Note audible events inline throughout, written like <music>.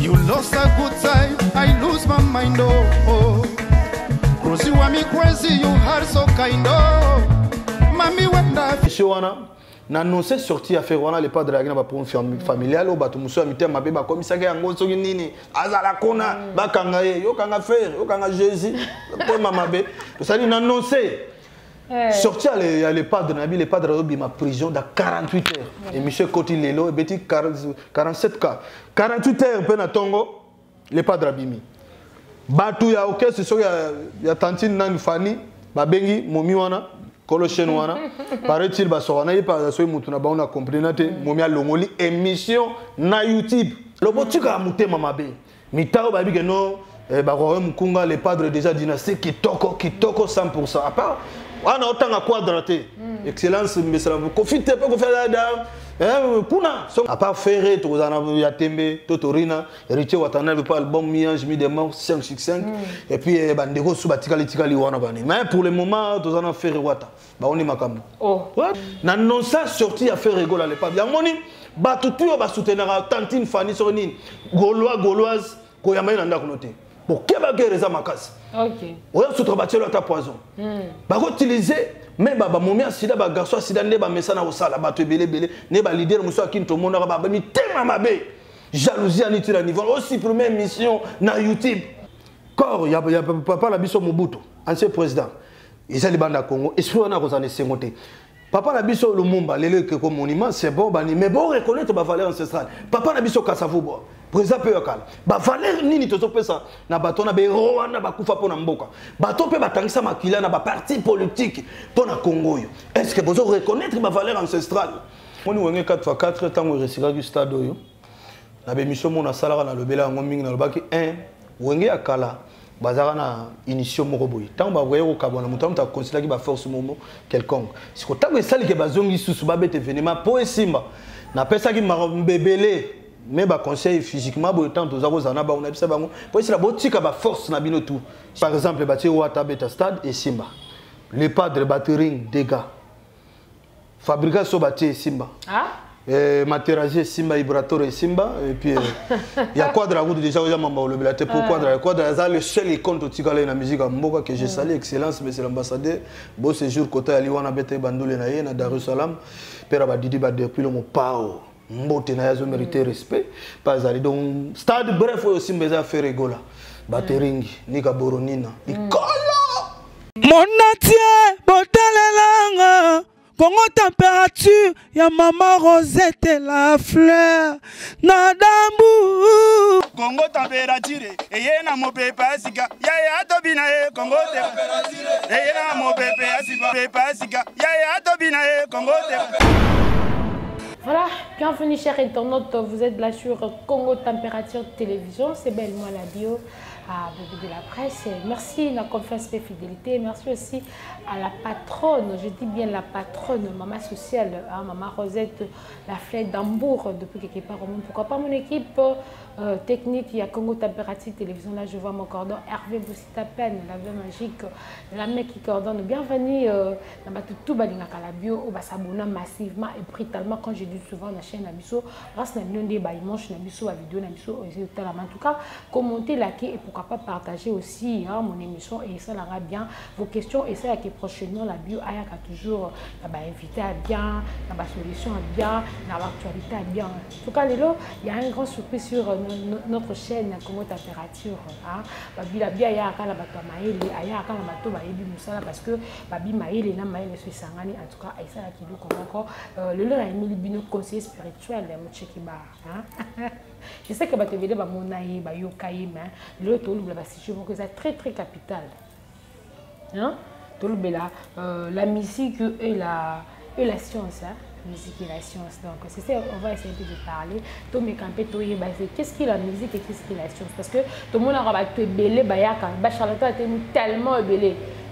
You lost a good time, I lose my mind, oh. oh. Cause you want me crazy, you are so kind, oh. Mami, when I émission wana na annonce sorti affaire wana le padre ayaki na baproblème familial oyo bato mosusu ya mitema mabe bakomisaki yango soki nini azala kuna bakanga ye yokanga frere yokanga jésus motema mabe tosali na annonce sorti ya le- ya le padre na bi le padre azobima prison da 48 heures. Émission ekoti lelo ebeti 40 47 cas. 48 heures mpe na ntongo le padre abimi bato ya orchestre soki ya, ya tantine nani fani babengi momi wana kolo chaine wana. <laughs> Paraît-il basoka na ye mpa soki motu na bango na comprena te momi alongoli émission na youtube. Lobo tikaka motema mabe mitao bayebi ke no eh, baroye mokunga le padre déjà dynastie kitoko kitoko 100 à part wana otanga quadra te. Excellence mbesela kofi te mpe kofi ada Eh, kuna so à part ferre tokozala na ya tembe to torina héritier watanabe mpo album miange mi de mort 5 sur 5 et puis eh, bandeko su batikali tikali wana bani. Mais pour le moment toza na ferre wata. Baoni makambo Oh. Na nonsa sorti ya ferre egola lepape yango nini bato tu oyo basoutenaka tantine fani soko nini? Gaulois gauloise koyamba ye na ndako no te bokebaka ere eza makasi Ok. oya sotoka batielo ata poison bakoutilize me bamomi ya sida bagarso ya sida nde bamesana kosala bato ebele ebele nde balidere mosusu akini tomonaka bamitema mabe jalousie ani ti na niveau osupprime émission na youtube corps ya, ya papa na biso mobutu ancien président eza libanda ya congo esprit wana akozala na esengo te papa na biso lumumba lelo ekeko monument c'est bon bani mais boreconnaître bavaleur ancestrale papa na biso kasavuboa président mpe oyo kala bavaleur nini tozopesa na bato wana bero wana bakufa mpo na mboka. Bato mpe batangisa makila na baparti politique mpo na congo oyo. Est ce que bozo reconnaître bavaleur ancestrale moni wenge 4x4 ntango eresikaki stade oyo na bémission mo nasalaka nalobela yango mingi nalobaki 1 wenge ya kala bazalaka na initio moko boye. Ntango bakoye kokabwana moto amoto akonsidaki baforce momo quelconque. Siko ntango esalike bazongi lisusu babete venema mpo esimba napesaki makambo ebele me baconseil physiquement boye ntango toza kozala na bango nayebisa bango mpo esila botika baforce na bino tu par exemple batie wata beta stade esimba le padre batering dega fabrika so batie esimba Ah? Eh, materazi esimba vibrator esimba et puis euh, <laughs> ya quadra kutu déjà oza mamba olobela te pour quadra ya quadra. Eza le seul icône totikala ye na musique ya mboka que je sali excellence monsieur l'ambassadeur. Beau séjour kota yali wana bete bandole na ye na darussalam mpe na badidi badepui lo mopao mbote na ye azomérite respect. Mpe azali donc stade bref oyo osimba eza affaire egola bateringi nika boronina. Likolo monatie botalelanga kongo température ya mama rosette la fleur na dambu. Kongo température eye na mopepe ya sika. Yaya atobi na ye kongo eye na mopepe ya sika yaya atobi na ye kongo Voilà, bienvenue chers internautes, vous êtes là sur Congo Température Télévision, c'est belle moi la bio à Bébé de la presse. Merci la confiance et fidélité, merci aussi à la patronne, je dis bien la patronne, maman sociale, hein, maman Rosette, la flèche d'Ambourg depuis quelque part au monde. Pourquoi pas mon équipe euh, technique, il y a Congo Température Télévision, là je vois mon cordon, Hervé Boussitapen, la veuve magique, la mec qui coordonne. Bienvenue euh, dans ma tout balingaka la bio, on va s'abonner massivement et brutalement. Quand je dis souvent na chaîne Nabiso, grâce à nous des baïmanches Nabiso, à vidéo Nabiso, en tout cas, commentez, likez et pourquoi pas partager aussi hein, mon émission. Et ça l'ira bien. Vos questions et ça qui prochainement la bio ayaka toujours bah, invité à bien, la solution à bien, l'actualité à bien. En tout cas, il y a une grande surprise sur euh, notre chaîne Congo Température. Hein? Babi la bia ayaka la bato maele, ayaka la bato bayebi musala parce que babi maele na maele so sangani en tout cas aisa la kilu komoko. Euh, Lélo na emili bino conseiller spirituel mo cheki ba. Hein? <laughs> Je sais que bato ebele bamona ye bayoka ye mais lelo tolobela basije moko eza très très capital hein? tolobela euh, la musique et la, et la science hein? Musique et la science donc c'est ça on va essayer un peu de parler. Tomeka mpe toyeba c'est qu'est-ce qui est la musique et qu'est-ce qui est la science? Parce que tomonaka bato ebele bayaka bacharlatan atemi tellement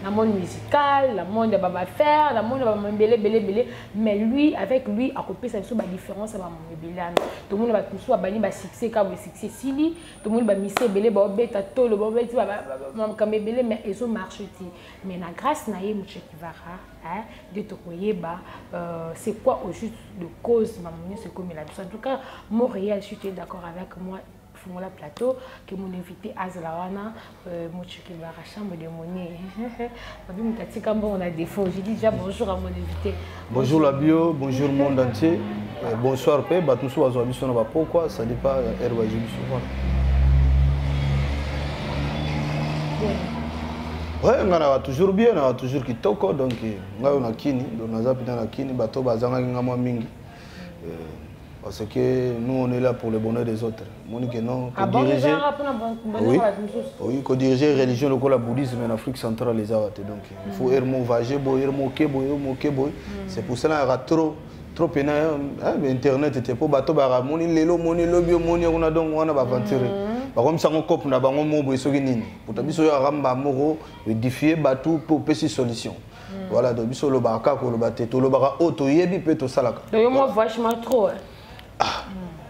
dans le monde musical, dans le monde de Baba Faire, dans le monde de Baba Mbélé, Bélé, Bélé. Mais lui, avec lui, à couper sa différence à Baba Mbélé. Tout le monde va tout soit banni, va succès, car vous succès Sili. Tout le monde va misser Bélé, Baba Bête, Tol, Baba Bête, Baba Kamé Bélé, mais ils ont marché. Mais la grâce n'a eu Mouché Kivara, hein, de Tokoyeba, euh, c'est quoi au juste de cause, Mamouni, c'est comme il a En tout cas, Montréal, je suis d'accord avec moi. Fungola plateau ke mon invité azala wana euh, mochuki bara chambre de monier babi <laughs> moto atika mbongo na défaut je dis déjà bonjour à mon invité. Bonjour la bio bonjour monde entier. Euh, bonsoir mpe bato mosusu bazwa biso na bapokwa ça dépend ya ere bazwi biso voilà ouais. Ngai naza toujours bien naza toujours kitoko. Donc eh, ngai oyo na kini donc naza mpena na kini. Bato bazangaki nga mwa mingi. Euh, parce que nous on est là pour le bonheur des autres. Moni que non Ah bonheur Oui. oui kodiriger religion lokola bouddhisme en afrique centrale ezaka te donc il faut ere mo vage boye ere moke boye ere moke boye c'est pour cela yaka trop trop pena eh, internet te mpo bato baka moni lelo omoni lobi omoni kuna donc wana baventure bakomisango cope na bango mo boye soki nini. Puta biso oyo akamba moko edifie bato mpe opesi solution voilà donc biso olobaka kaka koloba te tolobaka oyo toyebi mpe tosalaka donc yo mo vachement trop hein.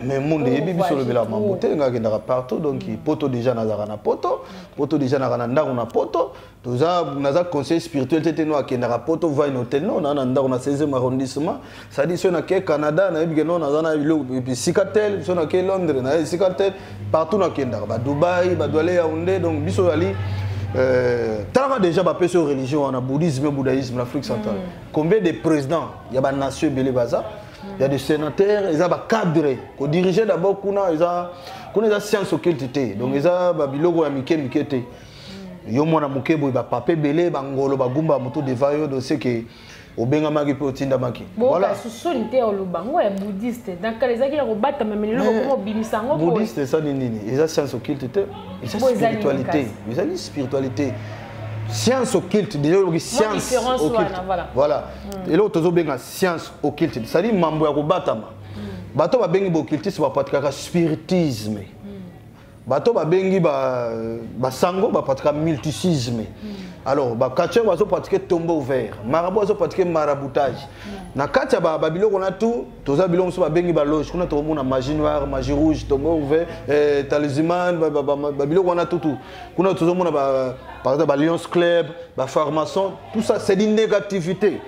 Mais monde yebi biso olobelaka mambo te nga akendaka partout donc poto déjà nazalaka na poto poto déjà nazalaka na ndako na poto. Toza naza conseil spirituel te te no akendaka poto vai na hotel no naa na ndako na 16e arrondissement. Cestadire so nake canada nayebi ke no naza na esika tel so nake londres naye esika tel partout nakendaka. Badubai badwale yaounde donc biso ali Euh, talaka déjà bapesi oyo religion wana bouddhisme bouddhisme l'afrique centrale. Combien de présidents ya banation ebele baza? Il y a des sénateurs eza bacadre kodirige d'abord kuna eza kuna eza science occulte te donc babiloko ya mike mike te. Yo mwana moke boye bapapa ebele bangolo bagumba moto deva yo dose ke obengamaki mpe otindamaki susoni te oloba. Ngo ya bouddhiste. Nakala ezalaki ya obimisa yango boye bouddhiste eza nini nini. Eza science occulte te eza spiritualité. ezali spiritualité science occulte déjà olobi science différence occulte. voilà. eloko tozobenga science occulte. Cestadire mambo ya kobatama. Bato babengi baoccultisme bapratikaka spiritisme. Bato babengi ba- basango bapratika multicisme alors bakatien bazopratike tombe ouvert. Marabu azopratike maraboutage. Na kati ya ba- babiloko na tu toza biloko mosusu babengi baloge kuna tokomona magie noire magie rouge tombe ouvert. Eh, talisman ba- ba- ba- babiloko wana tutu kuna tozomona par exemple balliance club bafarmason tout ça c'est di négativité.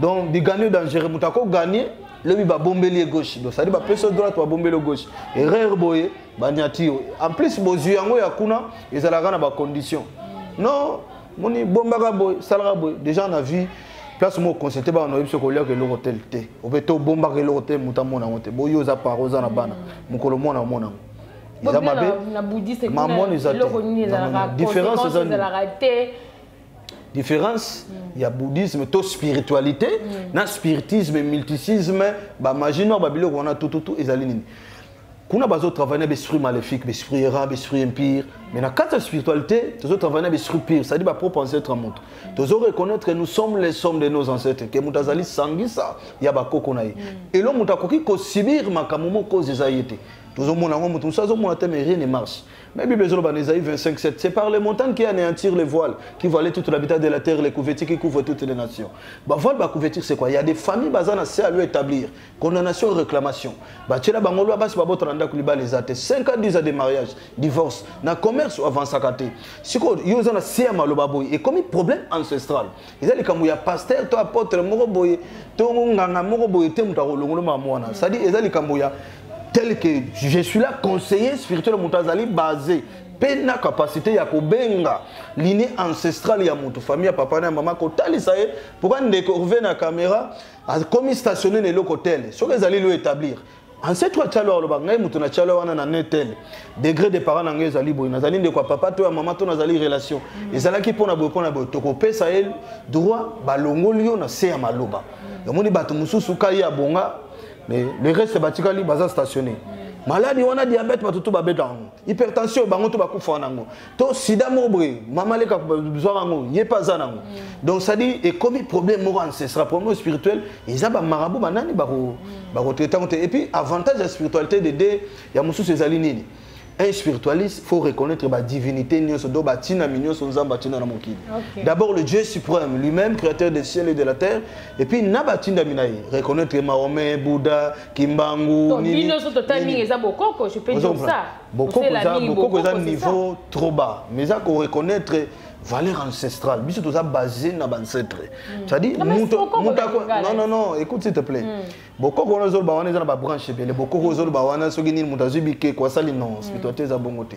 Donc bigani dangereux moto akoganie lobi babombeli ye gauche. Donc cestadire bapesi yo droite babombeli yo gauche. Erreur en plus bozwi yango ya kuna non moni bombaka boye salaka boye déjà na vie place moko consulté bana oyebi soki oliaka eloko tel te ope te obombaka eloko te moto amona yango te boyo oza paro oza na bana. Mokolo mona omona yango eza mabe mamoni eza te conséquence eza te différence ya bouddhisme to spiritualité. Na spiritisme mysticisme bamagie noire babiloko wana tututu ezali nini kuna bazotravaille na baesprit maléfique baesprit errant baesprit impire mais na kati ya spiritualité tozotravaille na baesprit pire. C'est-à-dire bapropre ancêtre ya moto tozoreconnaître que nous sommes les sommes de nos ancêtres ke moto azali sangisa ya bakoko na ye elo moto akoki kosibir makambo moko oyo eza ye te tozomona yango moto mosusu azomona te mais rien ne marche mais bible na Ésaïe 25 7 c'est par les montagnes qui anéantir les voiles qui voilaient toute l'habitat de la terre les couvertures qui couvrent toutes les nations. Bavoile bakouverture c'est quoi? Il y a des familles se à lui établir. Condamnation et réclamation batiela bango lwa basi babotana ndako libala eza te 5 ans 10 ans de mariage divorce na commerce avansaka te sikoyo yo oza na se ya maloba boye ekomi problème ancestral. Eza likambo ya paster to apôtre moko boye to nganga moko boye te moto akolongoloma mwana c'est-à-dire eza likambo ya tel que je suis là conseiller spirituel moto azali basé mpe na capacité ya kobenga linie ancestrale ya moto. Famille papa na mama kotalisa ye pourkua ndeko reve na caméra akomi stationné na eloko tele soki ezali lo établir. Ancêtre atia lo aloba ngai moto natia lo wana na ne degré de parent na ngai ezali boye. Nazali ndeko papa to ya mama to nazali relation. Ezalaki mpona boye mpona boye. Tokopesa ye droit balongoli yo na se ya maloba. Omoni bato mosusu kai ya bonga mais le reste batikali baza stationné. Maladi wana diabete bato to babeta yango hypertension bango to bakufa nango to sida moko boye mama aleka zwaka yango ye mpe aza nango donc cestadire ekomi problème moko ancestral problème spirituel eza bamarabu banani bakotraite yango te et puis avantage ya spiritualité de de ya nini un spiritualiste faut reconnaître ba divinité nyonso do batinami nyonso nzambe atina na mokili. Ok. d'abord le dieu suprême lui-même créateur des ciels et de la terre et puis reconnaître mahomet bouddha kimbangu Donc, nini, je peux dire ça. C'est ça. niveau trop bas. Mais eza koreconnaître valeur ancestrale. Biso toza basé na baancetre c'est-à-dire Non, Lingala. non non non écoute s'il te plaît. Bokoko wana ozoloba wana eza na babranche ebele. Bokoko ozoloba wana soki nini moto azwi bikeko asali non spiritualité eza bongo te.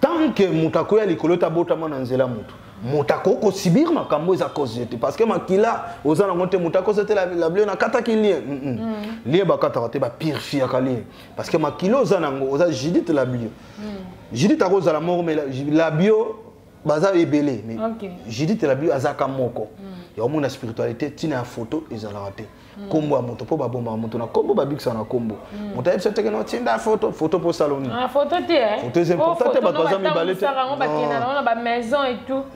Tant que moto akoya likolo ete abotama na nzela moto. Moto akoki kosibir makambo eza cause ye te. Parce que makila oza nango te moto akosa te la la biloko nakataki lien Mm, mm. lien bakataka te bapurifiaka lien parce que makila oza nango oza judite labio judite akozala moko mais la- labio baza ebele mais Ok. judite labio azaka moko. Yaomona spiritualité ntina ya photo ezalaka te nkombo ya moto mpo babombaka moto na nkombo babikisaka na nkombo moto ayebisa teke no tinda photo photo mpo sala nini Ah, hein? Photo, c'est important, te bato baza mibale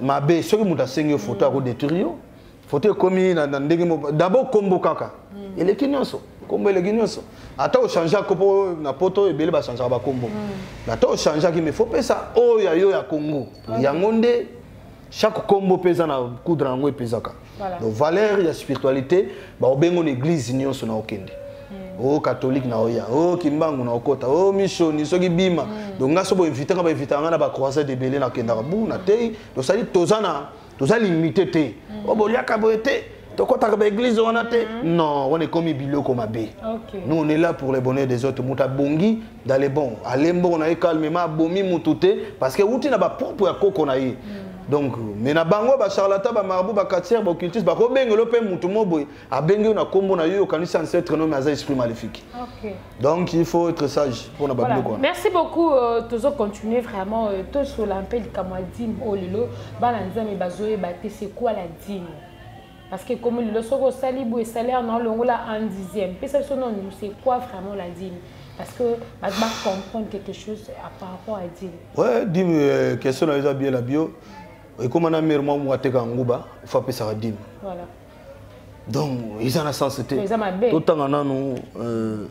mabe soki moto asengi yo photo akodétruire yo photo ekomi na na ndenge moko d'abord kombo kaka. Eleki nyonso kombo eleki nyonso. Ata ochangeaki mpo na poto ebele bachangeaka bakombo. Ata ochangeaki mais fopesa oyo ya yo ya kongo yango nde chaque kombo mpe eza na coudre yango epezaka Voilà. donc valeur ya spiritualité baobengo na église nyonso na okende. O catholique na oya. O kimbangu na okota. O mishoni soki bima. Donc nga so boinvite nga bainvite nga na bacroisade ebele nakendaka. Bu na tei. Tosali toza na toza limité te. O boliaka boye te tokɔtaka baeglise wana te. Non wana ekomi biloko mabe. Nous on est là pour le bonheur des autres. Moto abongi dans les bons. Alembongo na ye calmement abomi mutu te parce que wuti na bapropre ya koko na ye. Donc mais na bango bacharlatan bamarabu bacatière baoccultiste bakobengelo mpe mutu mo boye. Abengi yo na nkombo na yo okanisi ancêtre no aza esprit maléfique. Ok. Donc il faut être sage mpona babiloko wana. Merci beaucoup euh, tozo. Continuer vraiment euh, tosola mpe likambo ya dime oyo lelo. Bana nzambe bazoyeba te c'est quoi la dime parce que comme lelo soki osali boye salaire na olongola un dixième. Pesa biso nonu c'est quoi vraiment la dime parce que bato bacomprendre quelque chose à- par rapport à dime ouais dime euh, question eza bien na bio. Ekóma na mere mwa moko ateka nguba ifo apesaka dime voilà. Donc eza na sens te eza mabe totanga nanu euh,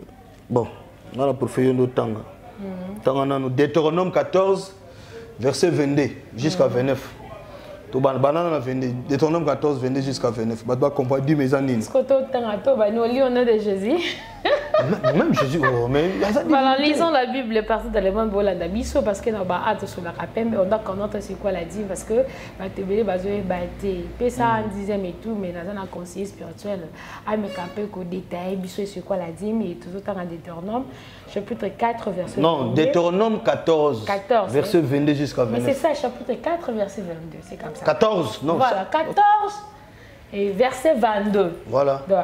bon profe yo ndo tanga tanga nanu deutéronome 14 verset 22 jusqu'à 29 to bana banana na 22 deutéronome 14 22 jusqu'à 29 bato bacomprendre eza nini? To bani oli au nom de jésus. Même- jésus oh, mais Voilà, lisons la Bible dans bolanda biso parce que na ba hâte sur la rapem on doit connaître c'est quoi la dîme parce que pesa dixième et tout mais conseiller spirituel a me camper ko détailler biso c'est quoi la dîme et en Deutéronome chapitre 4 verset non 22. deutéronome 14 14, verset 22 jusqu'à Mais c'est 29 ça chapitre 4 verset 22, c'est comme ça. 14 non voilà, ça- 14 et verset 22. voilà Donc,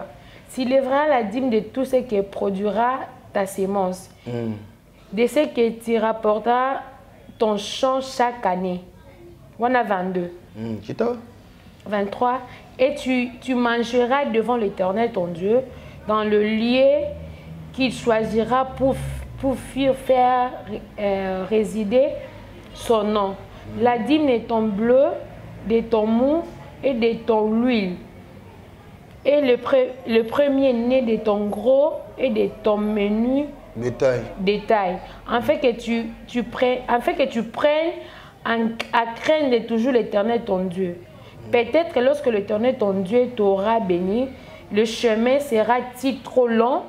S'il lèvera la dîme de tout ce que produira ta sémence, Mm. de ce que tu rapporteras ton champ chaque année. On a 22. Mm, kita 23. Et tu, tu mangeras devant l'Éternel ton Dieu dans le lieu qu'il choisira pour, pour faire euh, résider son nom. La dîme de ton bleu, de ton mou et de ton huile. Et le, pre- le premier-né de ton gros et de ton menu bétail détail, afin que tu, tu prennes, afin que tu prennes en- à craindre toujours l'Éternel ton Dieu. Peut-être que lorsque l'Éternel ton Dieu t'aura béni, le chemin sera-t-il trop long?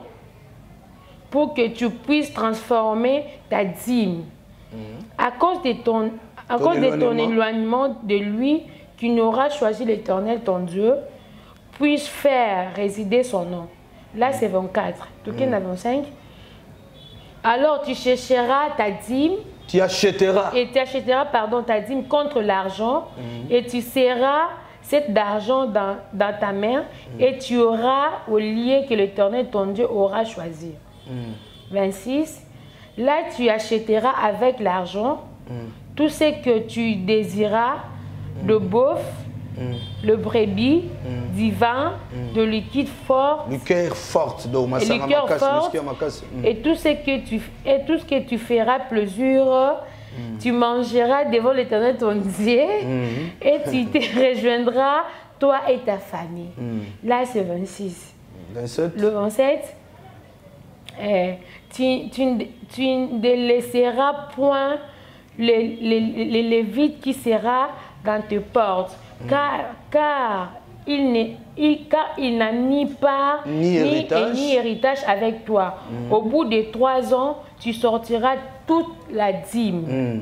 Pour que tu puisses transformer ta dîme. À cause de ton, à Ton cause de ton éloignement. de lui, tu n'auras choisi l'Éternel ton Dieu, puisse faire résider son nom. Là, c'est 24. Tout est dans 25. Alors tu chercheras ta dîme tu achèteras et tu achèteras pardon, ta dîme contre l'argent et tu serras cet argent dans, dans ta main et tu auras au lieu que l'Éternel ton Dieu aura choisi. 26. Là tu achèteras avec l'argent tout ce que tu désiras de bœuf, le brebis, du vin, de liquide fort liqueur forte donc et liqueur forte Mm. et tout ce que tu et tout ce que tu feras plaisir tu mangeras devant l'éternel ton Dieu <laughs> et tu te rejoindras toi et ta famille. Là c'est 26 27 le 27 eh, tu, tu, ne- tu ne laisseras point le, le, le Lévite qui sera dans tes portes, car, car il n'est- il- car il n'a ni part Ni héritage. ni héritage avec toi. Au bout de trois ans, tu sortiras toute la dîme. Mm.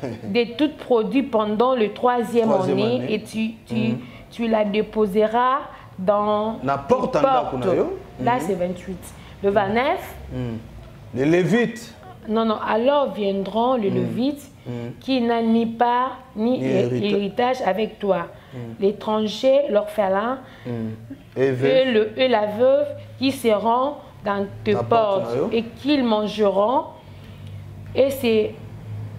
<laughs> de tout produit pendant le troisième, Troisième année, année. et tu, tu, tu la déposeras dans Na porte na yo. Là, c'est 28. Le 29, Les Lévites. non, non, alors viendront le Lévite qui n'a ni part ni, Ni hé- héritage. héritage avec toi. L'étranger, l'orphelin Et le, et la veuve qui seront dans tes portes et qu'ils mangeront et se,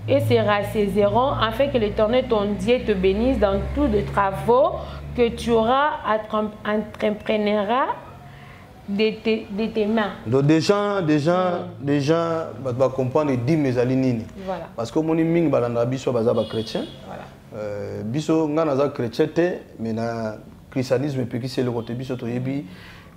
et se rassaisiront afin que l'Éternel ton Dieu te bénisse dans tous les travaux que tu auras entreprendras de, tes- de tes mains. donc déjà déjà déjà bato bacomprendre dime ezali nini Voilà. parce que omoni mingi balandaka biso baza bachrétien Voilà. Euh, biso nga naza chrétien te mais na christianisme epekisi eloko te biso toyebi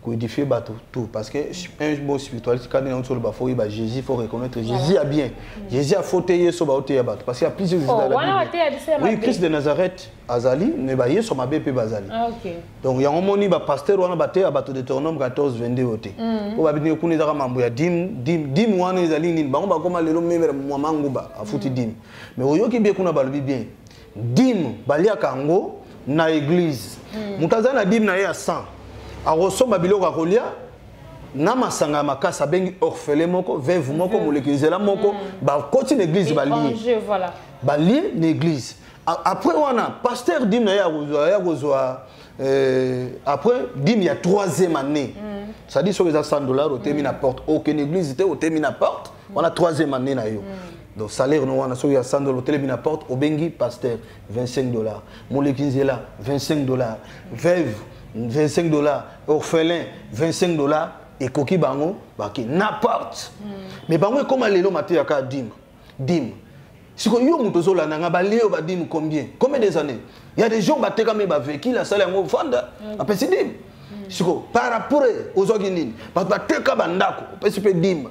koédifie bato tout. Parce que un bon spiritualiste kandi na nsolo bafo oyeba jésus faut reconnaître jésus a bien. Jésus a fo te yeso baoteya bato parce que ya plusieurs jésus Oh, dans la wana Bible. bateya biso ya oui christ de nazareth azali mais bayeso mabe mpe bazali. Ah, donc yango moni bapaster wana bateya bato deutéronome 14 22 oyo te mambo ya wana ezali nini bango bakóma lelo memela mwama nguba afuti dime mais oyoki bien kuna balobi bien dime baliaka yango na église. Moto aza na dime na ye ya 100 akosomba biloko akolia na masanga ya makasi abengi orphelin moko veuve moko moleki nzela moko bakoti na église balie. Balie na église. Après wana pasteur dime na ye akozwa ye akozwa euh, après dime ya troisième année. Cestadire soki eza 100 dollar otemi na porte. Okende église te otemi na porte. Wana troisième année na yo. Donc salaire no wana soki ya 100 dollar otelemi na porte obengi pasteur 25 dollars. Moleki nzela 25 dollars. Veuve 25 dollars. Orphelin 25 dollars ekoki bango bake na porte mais bango ekóma lelo mateyaka dime dime sikoyo yo moto ozolanda nga balie oyo badime combien? Combien des années? Il y a des gens batekami bavekile asala yango vanda. Apesi dime siko par rapport ozwaki nini? Bato bateka bandako opesi mpe dime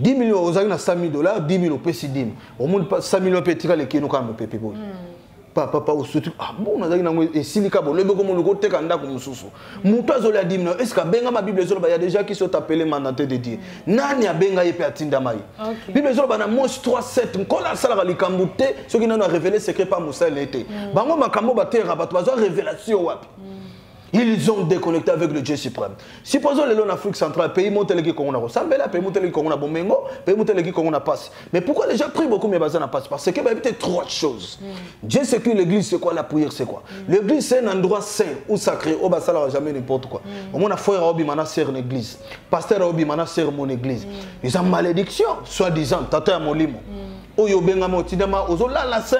10 millions ozalaki na 100 000 dollars 10 000 opesi dime omoni pa 100 millions mpe etikala ekeno kaka mopepe boye papa osuti ah bon nazalaki nango esili ka bolobi komona okoteka ndako mosusu. Moto azolia dime na yo. Estce abengama bible ezoloba? Ya déjà kisi otapele mandaté de dieu. Nani abenga ye mpe atindama ye bible ezoloba na mose 37 nkolo asalaka likambo te soki nano arevele secret pa mosala ye te bango makambo bateyaka bato bazwa révélation wapi Ils ont déconnecté avec le Dieu suprême. Supposons les en Afrique centrale, pays monteleki Congo na Sambela, pays monteleki Congo na Bomengo, pays monteleki Congo na passe. Mais pourquoi les gens prient beaucoup mais bazar na passe? Parce que bah, a trois choses. Dieu sait que l'église c'est quoi, la prière c'est quoi? L'église c'est un endroit saint ou sacré, où bah ça n'a jamais n'importe quoi. Au moins, frère Obi mana sert une église, pasteur Obi mana sert mon église. Ils ont malédiction, soi-disant, tata ya molimo. Oyo benga mo tidama ozola la saint.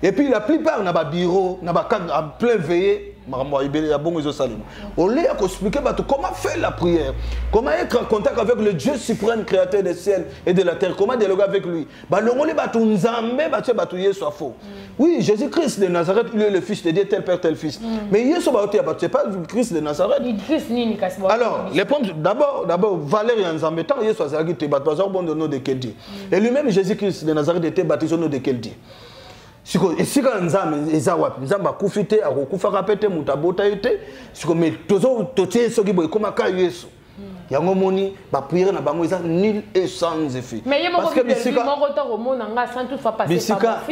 Et puis la plupart na ba bureau, na en plein veillée, makambo ya ibele ya bongo ezosalema. Bato comment faire la prière, comment être en contact avec le Dieu suprême créateur des ciels et de la terre, comment dialoguer avec lui. Balongoli bato nzambe bato bato yesu a faux. Oui, Jésus-Christ de Nazareth, il est le fils de Dieu, tel père, tel fils. Mais yesu bato ya bato, c'est pas le Christ de Nazareth. Christ Alors, d'abord, d'abord, Valère et Nzambe, tant Yesu azalaki te bato bazalaki bon de nom de quel Dieu. Et lui-même, Jésus-Christ de Nazareth était baptisé au nom de quel Dieu. siko esika ya nzambe eza wapi? Nzambe akufi te akokufaka mpe te moto abota ye te. Siko me totie ye soki boye ekomaka yesu. Yango moni bapriere na bango eza nil e sans effet. Bisika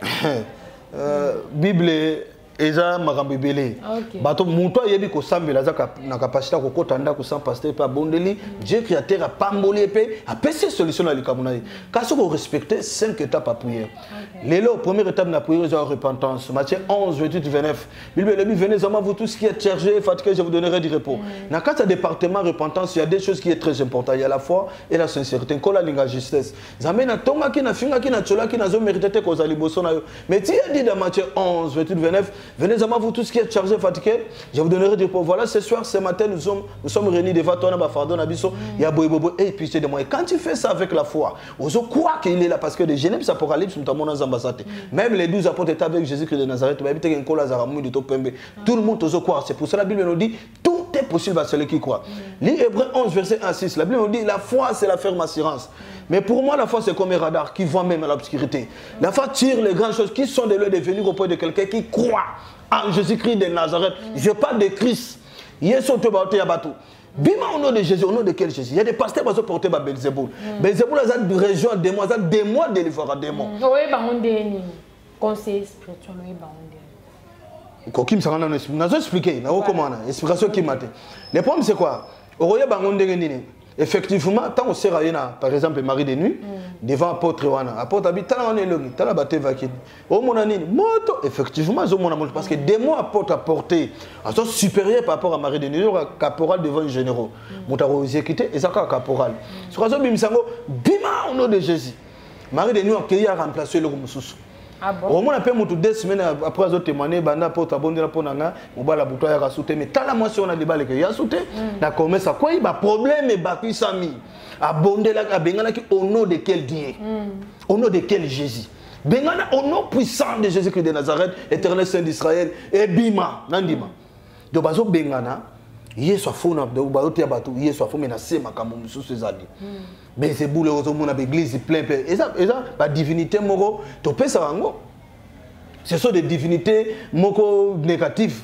<laughs> euh, bible eza makambo ebele. Bato moto ayebi kosambela aza ka- na kapasité ya kokɔta ndako sans paster mpe abondeli. Dieu créateur apamboli ye mpe apesi ye solution na likambo na ye. Kasi korespecte 5 étapes ya prière. Lelo première étape na prière eza repentance. Matthieu 11 28 29 bible elobi venez à moi vous tous qui êtes et fatigués je vous donnerai du repos. Na kati ya département repentance il y a des choses qui est très important il y a la foi et la sincérité. Nkolo alinga justesse. Nzambe natongaki nafingaki natiolaki nazomérite te kozala liboso na yo. Mais ti ye dit dans matthieu 11 28 29 venez à moi vous tous qui êtes chargés fatigués je vous donnerai du repos voilà ce soir ce matin nous sommes, nous sommes réunis devant toi na bafardeau na biso ya boyebobo et pitié de moi. Et quand tu fais ça avec la foi ozo croire qu'il est là parce que de genèse apocalypse nous avons nzamba sa te même les 12 apôtres étaient avec Jésus Christ de Nazareth. Pembe. Tout le monde ozo croire c'est pour ça la Bible nous dit tout est possible à celui qui croit. Lis Hébreux 11 verset 1 6 la Bible nous dit la foi c'est la ferme assurance mais pour moi la foi c'est comme un radar qui voit même l'obscurité. La foi tire les grandes choses qui sont de lui devenir auprès de quelqu'un qui croit en Jésus-Christ de Nazareth. Je parle de Christ. Bima au nom de jésus au nom de quel jésus? Il y a des pasteurs bazo porter ba belzeboul belzeboul aza région ya démon aza démon délivrera démon oyebango nde nini conseil spirituel oyebango nde kokimisaka nano nazo expliqué nakokomana explication okima te le problème c'est quoi? Okoyeba yango ndenge nini effectivement ntango osera ye na par exemple marie de nuit devant apôtre wana apôtre abi tala wana elongi tala bato evakini omona nini moto effectivement azomona moto parce que démon apôtre apporté azo supérieur par rapport à marie de nuit yoka caporal devant un généraux. Moto akoexécute eza kaka caporal. Soki azobimisa yango bima au nom de jésus. Marie de nuit akei aremplace eloko mosusu ah bon? Omona mpe motu deux semaines après azotémoigne banda mpo tabondela mpo na nga mobala buto ayaka su te mais tala mwasi wana libaleke ya su te na komesa kwei baproblème ebakwisami abondelaki abenganaki au nom de quel dieu? Au nom de quel jésus? Bengana au nom puissant de jésus christ de nazareth éternel saint d'israël ebima nandima. Donc bazobengana yesu afona bazoteya bato yesu afo me na se makambo mosusu ezali bezebule ozomona baeglise plein mpe eza eza badivinité moko topesaka yango ce sont des divinités moko négative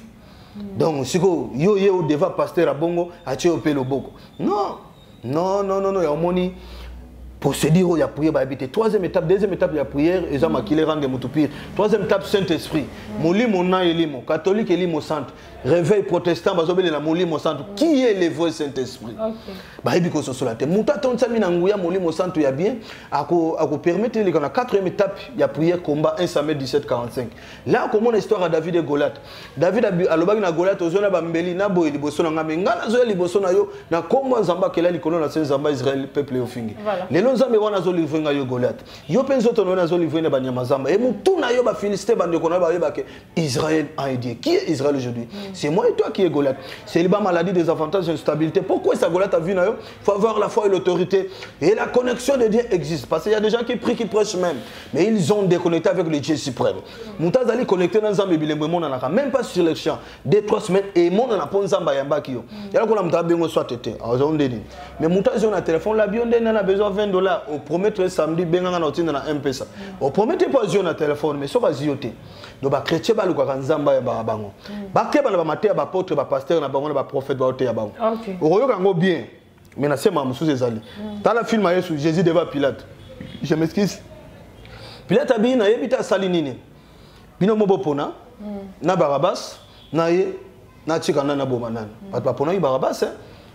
donc sikoyo yo ye odeva paster abongo atie yo mpe loboko. Non non non non non yamoni procédure oyo ya prière bayebi te troisième étape deuxième étape ya prière eza makili rendre motu pire troisième étape saint esprit molimo na elimo. Catholique elimo centre réveil protestant bazobelela molimo centre qui est le vrai saint esprit ok bayebi kososola te moto atondisami na nguya molimo santo ya bien. Akopermettre eleka na quatrième étape ya prière combat 1 samuel 17 45 là akomona histoire ya david e goliath. David abi- alobaki na goliath ozwa na bambeli na boye liboso na ngai me ngai nazoya liboso na yo na nkombo ya nzambe akela likolo na ya israel peuple ofingi Voilà. Lelo nzambe wana azolivre ngai yo goliath. Yo mpe nzoto na yo nazolivre na banyama zamba. E motu na yo bafilistin bandeko na yo bayebake israël a un dieu. Qui est israël aujourd'hui? C'est moi et toi qui est goliath. C'est liba maladie des avantages instabilité pourquoi ça goliath a vu na yo? Faut avoir la foi et l'autorité. Et la connexion de dieu existe. Parce qu'il y a des gens qui prient qui prêchent même. Mais ils ont déconnecté avec le dieu suprême. Moto azali connecté na nzambe bilembo emonanaka même pas sur les champs. Deux trois semaines emonana mpo nzambe ayambaki yo. Yala kola moto abengo soit tete. Azao nde nini mais moto azwi yo na telefone labi yo nde nani a besoin 20 dollars opromettre samedi benganga na otinda na mpesa opromete mpo azwi yo na telefone mais soki azwi yo te do bachrétien balukaka nzambe ayambaka bango. Bakeba na bamateya bapotre bapaster na bango na baprophète baoteya bango. Ok. Okoyoka yango bien mais na sema mosusu ezali. Tala filme ya yesu jésus devant pilate. Je m'excuse. Pilate abi nayebi te asali nini? Bino mo bopona na barabas na ye natika nani naboma nani? Bato baponaki barabas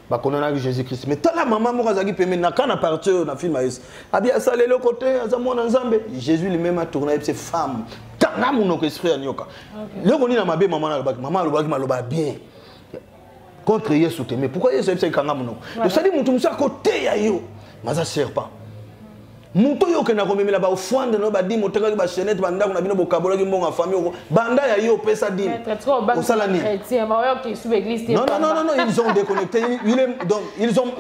bakonanaki jésus christ mais tala mama moko azalaki pembeni na ka na parti oyo na filme ya yesu abi asala eloko te aza mwana nzambe. Jésus lui-même atourna ye se femme. Tanga monoko esprit ya nyoka. Loko nini na mabe mama alobaki mama alobaki maloba ya bien. Contre yesu te. Mais pourquoi yesu ayebisaki kanga monoko tosali motu mosusu akoteya yo. Maza serpent moto oyo okenda komemela baofwande no badime otekaki bachenete bandako na bino bokabolaki mbongo ya famille oko banda ya yo opesa dime osala nini? chrétien baoyoki sous église te non non non non non ils ont déconnecté. Donc ils ont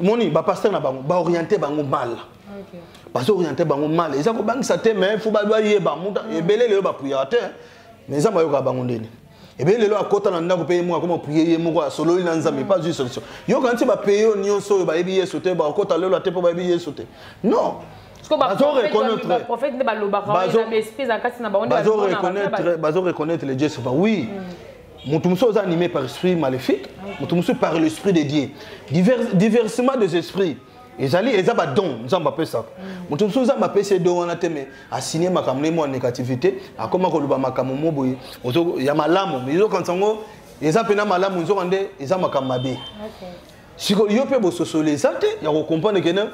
moni bapaster na bango baoriente bango mal. Bazooriente bango mal. Eza kobangisa te mais fo bayeba muta ebele lelo bapuyaka te mais nzambe ayokaka bango ndeni ebele lelo akɔta na ndako mpe ye moko akoma puye ye moko asololi na nzambe pas zwi solution. Yoka nti bapaye oyo nyonso oyo bayebi yesu te bakɔta lelo te mpo bayebi yesu te non. Bazoreconnaître le dieu oui. Moto mosusu oza animé par esprit maléfique. Moto mosusu par l'esprit de dieu Divers- diversement des esprits ezali eza badon nzambe apesaka. Moto mosusu nzambe apesi ye don wana te me asinie makambo ne mwa négativité akóma koloba makambo mo boye. Ya malamu ezokanisa yango eza mpena malamu nzoka nde eza makambo mabe. Ok. sikoyo yo mpe bososoli eza te ya kokomprendre kene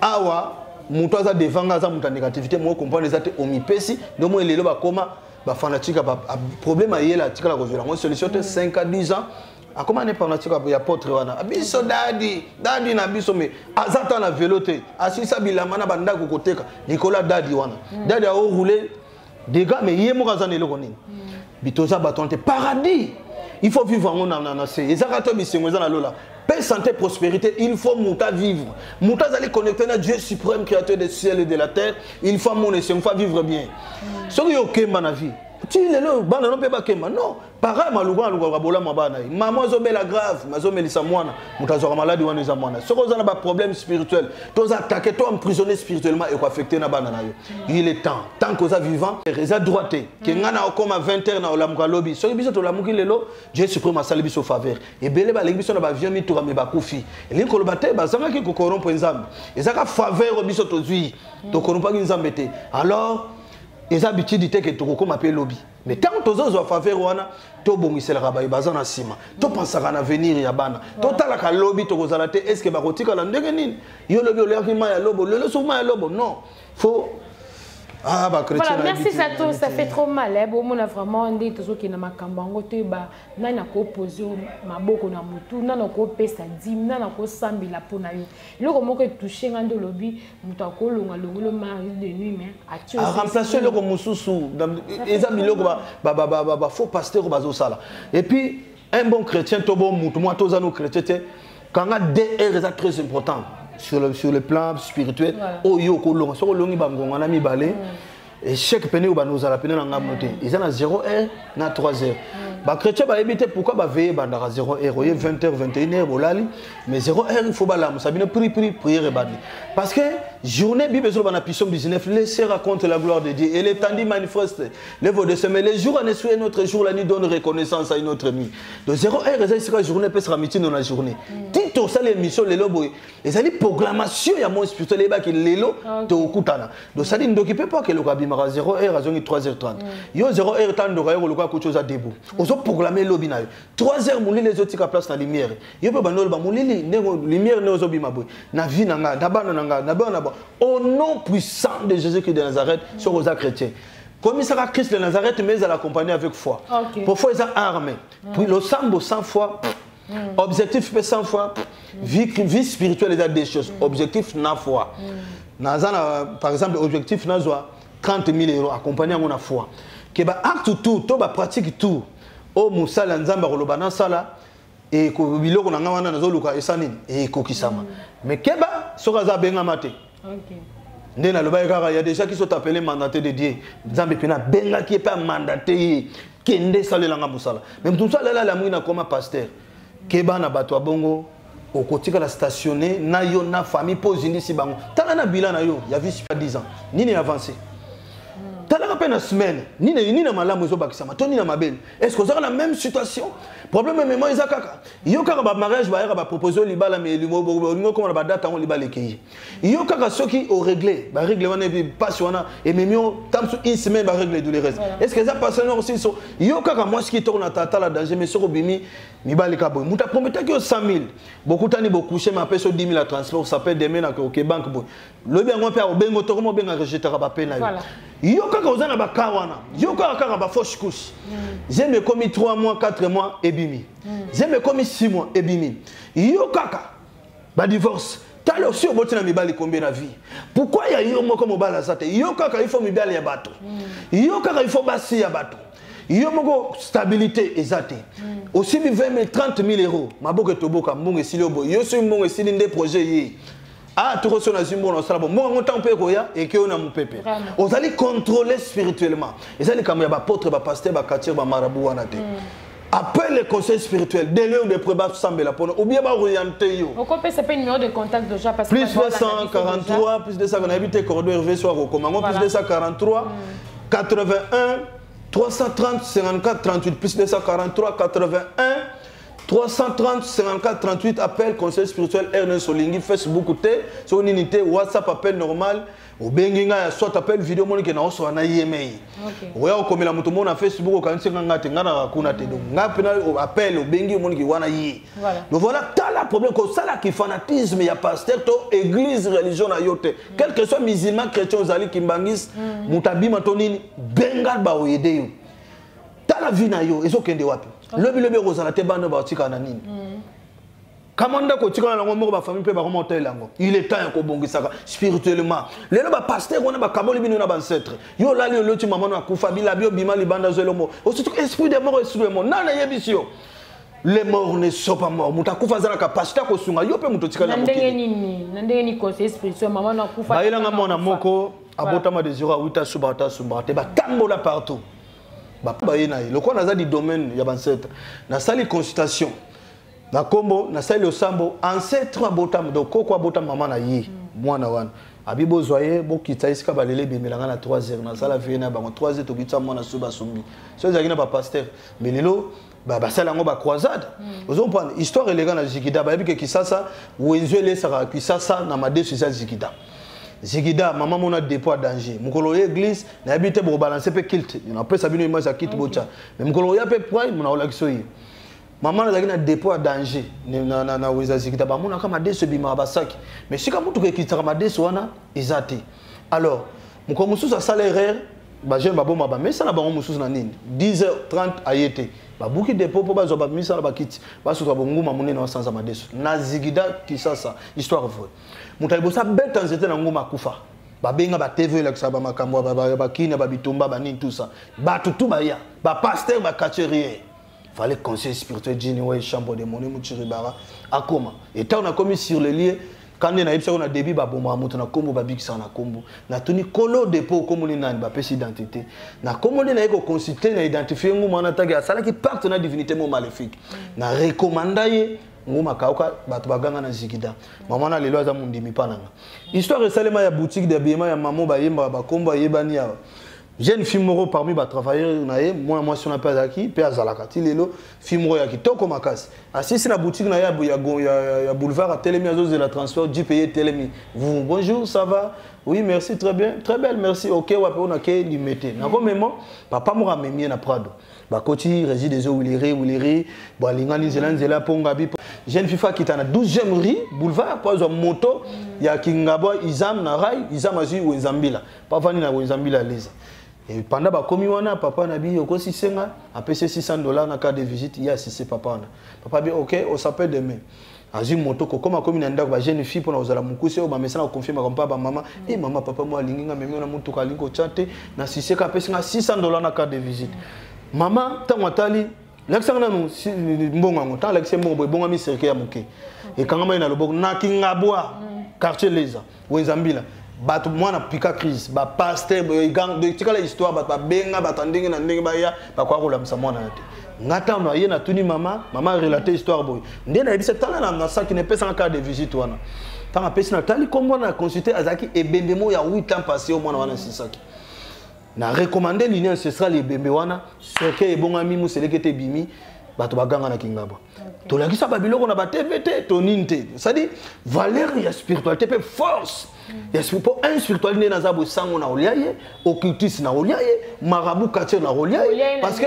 awa moto aza devanga aza moto ya négativité moko comprendre eza te omipesi. Nde mo elelo bakóma bafanatique problème ayela atikala kozwela yango solution te 5 à 10 ans akóma ne fanatique ya potre wana. Biso dadi dadi na biso me aza ta na velo te. Asilisa bilamba na bandako koteka. Likolo ya dadi wana. Dadi aoroule dega me ye moko aza na eloko nini? Bitoza bato wana te. Paradis! Il faut vivre yango na, na, na se. Ezaka to bisengo eza na lola. Paix santé prospérité il faut muta vivre. Muta azali connecté na dieu suprême créateur des ciel et de la terre. Il faut amona esengo faut vivre bien. Soki yo okemba na vie ti lelo bana no mpe bakemba non pareil maluka alukaka bolama bana ye. Mama azobela grave mazomelisa mwana. Moto azwaka maladi wana eza mwana. Soki oza na baproblème spirituel toza atake to emprisonné spirituellement ekoaffecte na bana na yo. Il est temps. Tant que oza vivant eza droit te ke ngai na okoma 20 heure na olamuka lobi. Soki biso tolamuki lelo dieu suprême asali biso faveur. Ebele balingi biso na bavion mituka me bakufi elingi koloba te bazangaki kokorompo nzambe. Ezaka faveur biso tozwi. Tokorompaki nzambe te. Alors eza bitidi te ke tokokóma mpe lobi mais ntango tozozwa faveur wana tobongiselaka baye baza na nsima. Topansaka na avenir ya bana. Totalaka lobi tokozala te. Estce bakotikala ndenge nini? Yo lobi oleyaki mai ya lobo. Lelo soki mai ya lobo. Non. Faut ah Voilà, merci ça Sato, ça fait trop mal. Hein. Bon, on a vraiment dit tout ce qui est dans ma cambango, tu ba, nana ko poser ma boko na mutu, pesa dim, sambi la pona yo. Le lobby, muta ko longa longa le mari de nuit mais a tué. a remplacer pasteur bazosala et puis un bon chrétien to bon mutu mwa toza no chrétien te kanga dr eza très important sur le, sur le plan spirituel. Oyo okolonga soki olongi bangonga na mibale. Échec pene oyo bando ozala pene na ngambo te eza na 0 heure na 3 heures. Bachrétien bayebi te pourquoi baveye ebandaka 0 heure? Oye 20 heure 21 heure bolali. Mais 0 heure il faut balamusa bino pri pri prière ebandi parce que journée bible na psaume 19 laissez raconte la gloire de dieu. Et l'étendue manifeste l'œuvre de semaine. Les jours en essuie un autre jour la nuit donne reconnaissance à une autre nuit. Donc 0 heure eza esika journée epesaka mitino na journée. Ti tosala émission lelo boye ezali proclamation ya monde spirituel eyebaki lelo tokutana donc sali ndoki mpe po akeloko abimaka 0 heure azongi 3 heure 30 yo 0 heure tandoka yo koluka akuti oza debout. Ozoproklame elobi na yo 3 heures molili ezotika place na lumière. Yo mpe bando oloba molili ndenge lumière boye na vie na ngai na bana na au nom puissant de jésus christ de nazareth soki oza chrétien. Komisaka christ de nazareth mais ezala accompagné avec foi. Ok. po foi eza arme puis losambo sans foi pff, objectif sans foi pff, vie, vie spirituelle eza des choses. Objectif na foi na par exemple objectif nazwa 30 000 euros accompagné yango na foi ke baacte tour to bapratique tour oyo mosala ya nzambe akoloba nasala eko- biloko na ngai wana nazoluka esa nini ekokisama mais keba soki aza abengama te OK. Nde nalobaki kaka ya déjà ki so tapele mandaté de dieu. Nzambe mpe nabengaki ye mpe amandate ye. Kende esalelanga mosala. Me moto mosu alela alamungi nakoma paster keba na bato ya bongo okotikala stationné na yo na famille mpo ozindisi bango. Tala na bilan na yo ya vie super 10 ans. Nini avancé talaka mpe na semaine. Nini nini malamu ezobakisama to nini na mabele. Est ce que ozaka na même situation? Problème memo eza kaka. Yo kaka bamariage bayaka bapropose yo libala me olingi okoma na badate yango libala ekei yo kaka soki oregle baregle wana pasi wana ememi yo tam so une semaine baregle du le reste est ce que eza pasi noko sili so yo kaka mwasi kitoko na tatala danger mais soki obimi mibali ka boye moto aprometaki yo 100 000 bokutani bokushe me apesi yo 10 000 ya transport sape deme na oke banke boye lobi yango mpe obengo tokoma obenga rejetaka bape na yo yo kaka oza na baka wana. Yo kaka kaka bafauche couche zeme ekomi 3 mois 4 mois ebimi. Zeme ekomi 6 mois ebimi. Yo kaka badivorce tala osi oboti na mibali kombe na vie. Ya yo moko mobali aza te? Yo kaka ifo mibali ya bato. Yo kaka ifo basi ya yo moko stabilité eza te. Osimbi 20 000 30 000 euros. Maboko etoboka mbongo esili yo esili nde projet ye ah tokoso nazwi mbongo osala bo mbongo yango ntango mpe ekoya eke yo na mopepe ozali contrôlé spirituellement. Eza likambo ya bapotre bapaster bakartier bamarabu wana te appelle le conseil spirituel dele ou de près basambela mpona ou bien baoriente yo. Okopesa mpe numéro de contact déjà parce que plus baza kolanda biso 243 plus 200 nayebi te cordo hervé so akokoma yango plus Voilà. 243 81 330 54 38 plus 243 81 330 54 38 appel conseil spirituel ernest olingi facebook te soki nini te whatsapp appel normal. Obengi ngai soit appel video monike na osola na Ok. oya kokomela moto mo na facebook okanisi nga nga te nga na kuna te. Donc nga mpena appel obengi omoniki wana ye donc voilà tala problème kosalaki fanatisme ya paster to église religion na yo te. Quel que soit musulman chrétien ozali kimbangisi moto abima to nini benga baoyede yo. Tala vi na yo ezokende wapi? Lobilobi ekozala te bana na nini kama ndako otikala nango moko bafamille mpe bakoma otalela yango il est temps ya kobongisaka spirituellement. Lelo bapaster wana bakaboli bino na bancetre yo olali oloti mama no akufa bilabi obima libanda zelo mo. Osurtout esprit de mort esprit de mort. Nani ayebisi yo. Les morts ne sont pas morts. Moto akufa aza na kapasité ya kosunga yo mpe moto otikali na na ndenge mokili nini? Na ndenge nini conseil spirituel? Mama no akufa bayelanga mwana moko abotama desiro awita te batambola partout baye na ye. Lokola naza di domaine ya bancetre nasali consultation. Na nkombo nasali losambo ancêtre abotama donc koko abotama mama na ye mwana wana. Abi bozwa ye bokitisa esika balele ebemelanga na 3 heures. Nasala vie na bango. 3 heures tokitisa mwana so basombi. So ezalaki na bapaster mais lelo ba- basala yango bacroisade. Ozoprendre. Histoire eleka na zikida bayebi ke kisasa wenzu elesaka kisasa na madeso eza zikida zikida mama mona dépôt ya danger. Mokolo oyo église nayebi te bokobalance mpe kilte napesa bino image ya kilte botya mais mokolo oya mpe prime mona olakisa oye mama nazalaki na dépôt ya danger. Na- wenza zikita bamonaka madeso ebimaka basaki. Mais sika motuka ekitaka madeso wana eza te. Alors mokolo mosusu asala erreur bajeune baboma bamesa na bango mosusu na nini? 10h30 aye te. Babuki dépôt mpo bazwa bamisa na bakiti basuka bonguma monene basanza madeso. Na zigida kisasa histoire vrai moto aliboso abeta nzete na nguma akufa babenga batv elakisa bamakambo bakina babitumba banini tout ça. Bato tu baya bapaster bacaturier fallait conseil spirituel jini chambre de monnaie muchiribara akoma. Etant commis sur le lieu nde nayebisa ko na début babomaka moto na nkombo babikisaka na nkombo natuni kolo depo okomoni nani? Bapesi identité. Na nkombo nde naye koconsulte na identifie nguma wana ntange asalaki pacte na divinité mo maléfique. Na rekomanda ye nguma kauka bato baganga na zikida. Mama na lelo aza mondimi mpa nanga histoire esalema ya boutique de habillement ya mamo bayembaka bakombo ayebani awa jeune fille moko parmi batravailleur na ye mwana mwasi wana mpe azalaki mpe azalaka ti lelo fille moko ya kitoko makasi asisi na boutique na ye ya, boulevard atelemi azozela transport jip ye etelemi vous bonjour ça va? Oui merci très bien. Très belle merci. Ok wape ona ke limete nakomemo papa moko amemi ye na prado bakoti régi des eaux wiliri wiliri bo alingani nzela nzela mpo ngabi jeune fifa akita na 12e rue boulevard mpo azwa moto. Ya kingabwa izam na rai izam azwi wenzambila. Mpo avandi na wenzambila leza Et pendant bakomi wana papa na bi okosi senga apesi 600 dollars na carte de visite ye asise papa wana papa bi ok on s'appelle demain. Azwi moto kokoma komi na ndako bajeune fille mpona kozala mokusi oyo bamesana koconfirmaka mpa bamama e mama. Papa mo alingi nga memi na motuka alingi kotya te. Na siseka apesi nga 600 dollars na carte de visite. Mama ntango atali lakisanga nanu mbongo yango ntango alakisi mbongo boye ebongami serke ya moke. Ekangama ye na loboko na kingabwa quartier leza wenzambila bato mwana pika crise bapaster tikala histoire bato babenga bato ndenge na ndenge baya bakoka kolamisa mwana na te. Nga ntango aye natuni mama mama arelate histoire boye nde nayebisa tala na na saki nepesanga carte de visite wana. Ntango apesi natali kombo na consulte azalaki ebembe moko ya 8 ans passé o mwana wana sisaki na recommande linie ancestrale ebembe wana? Serke ebongami moseleke te ebimi bato baganga na kingabwa tolakisa babiloko na batv te tonini te. Cestadire valeur ya spiritualité mpe force spi- mpo un spiritualité nde naza boye sango na kolia ye occultiste na kolia ye marabout quartier na kolia ye parce que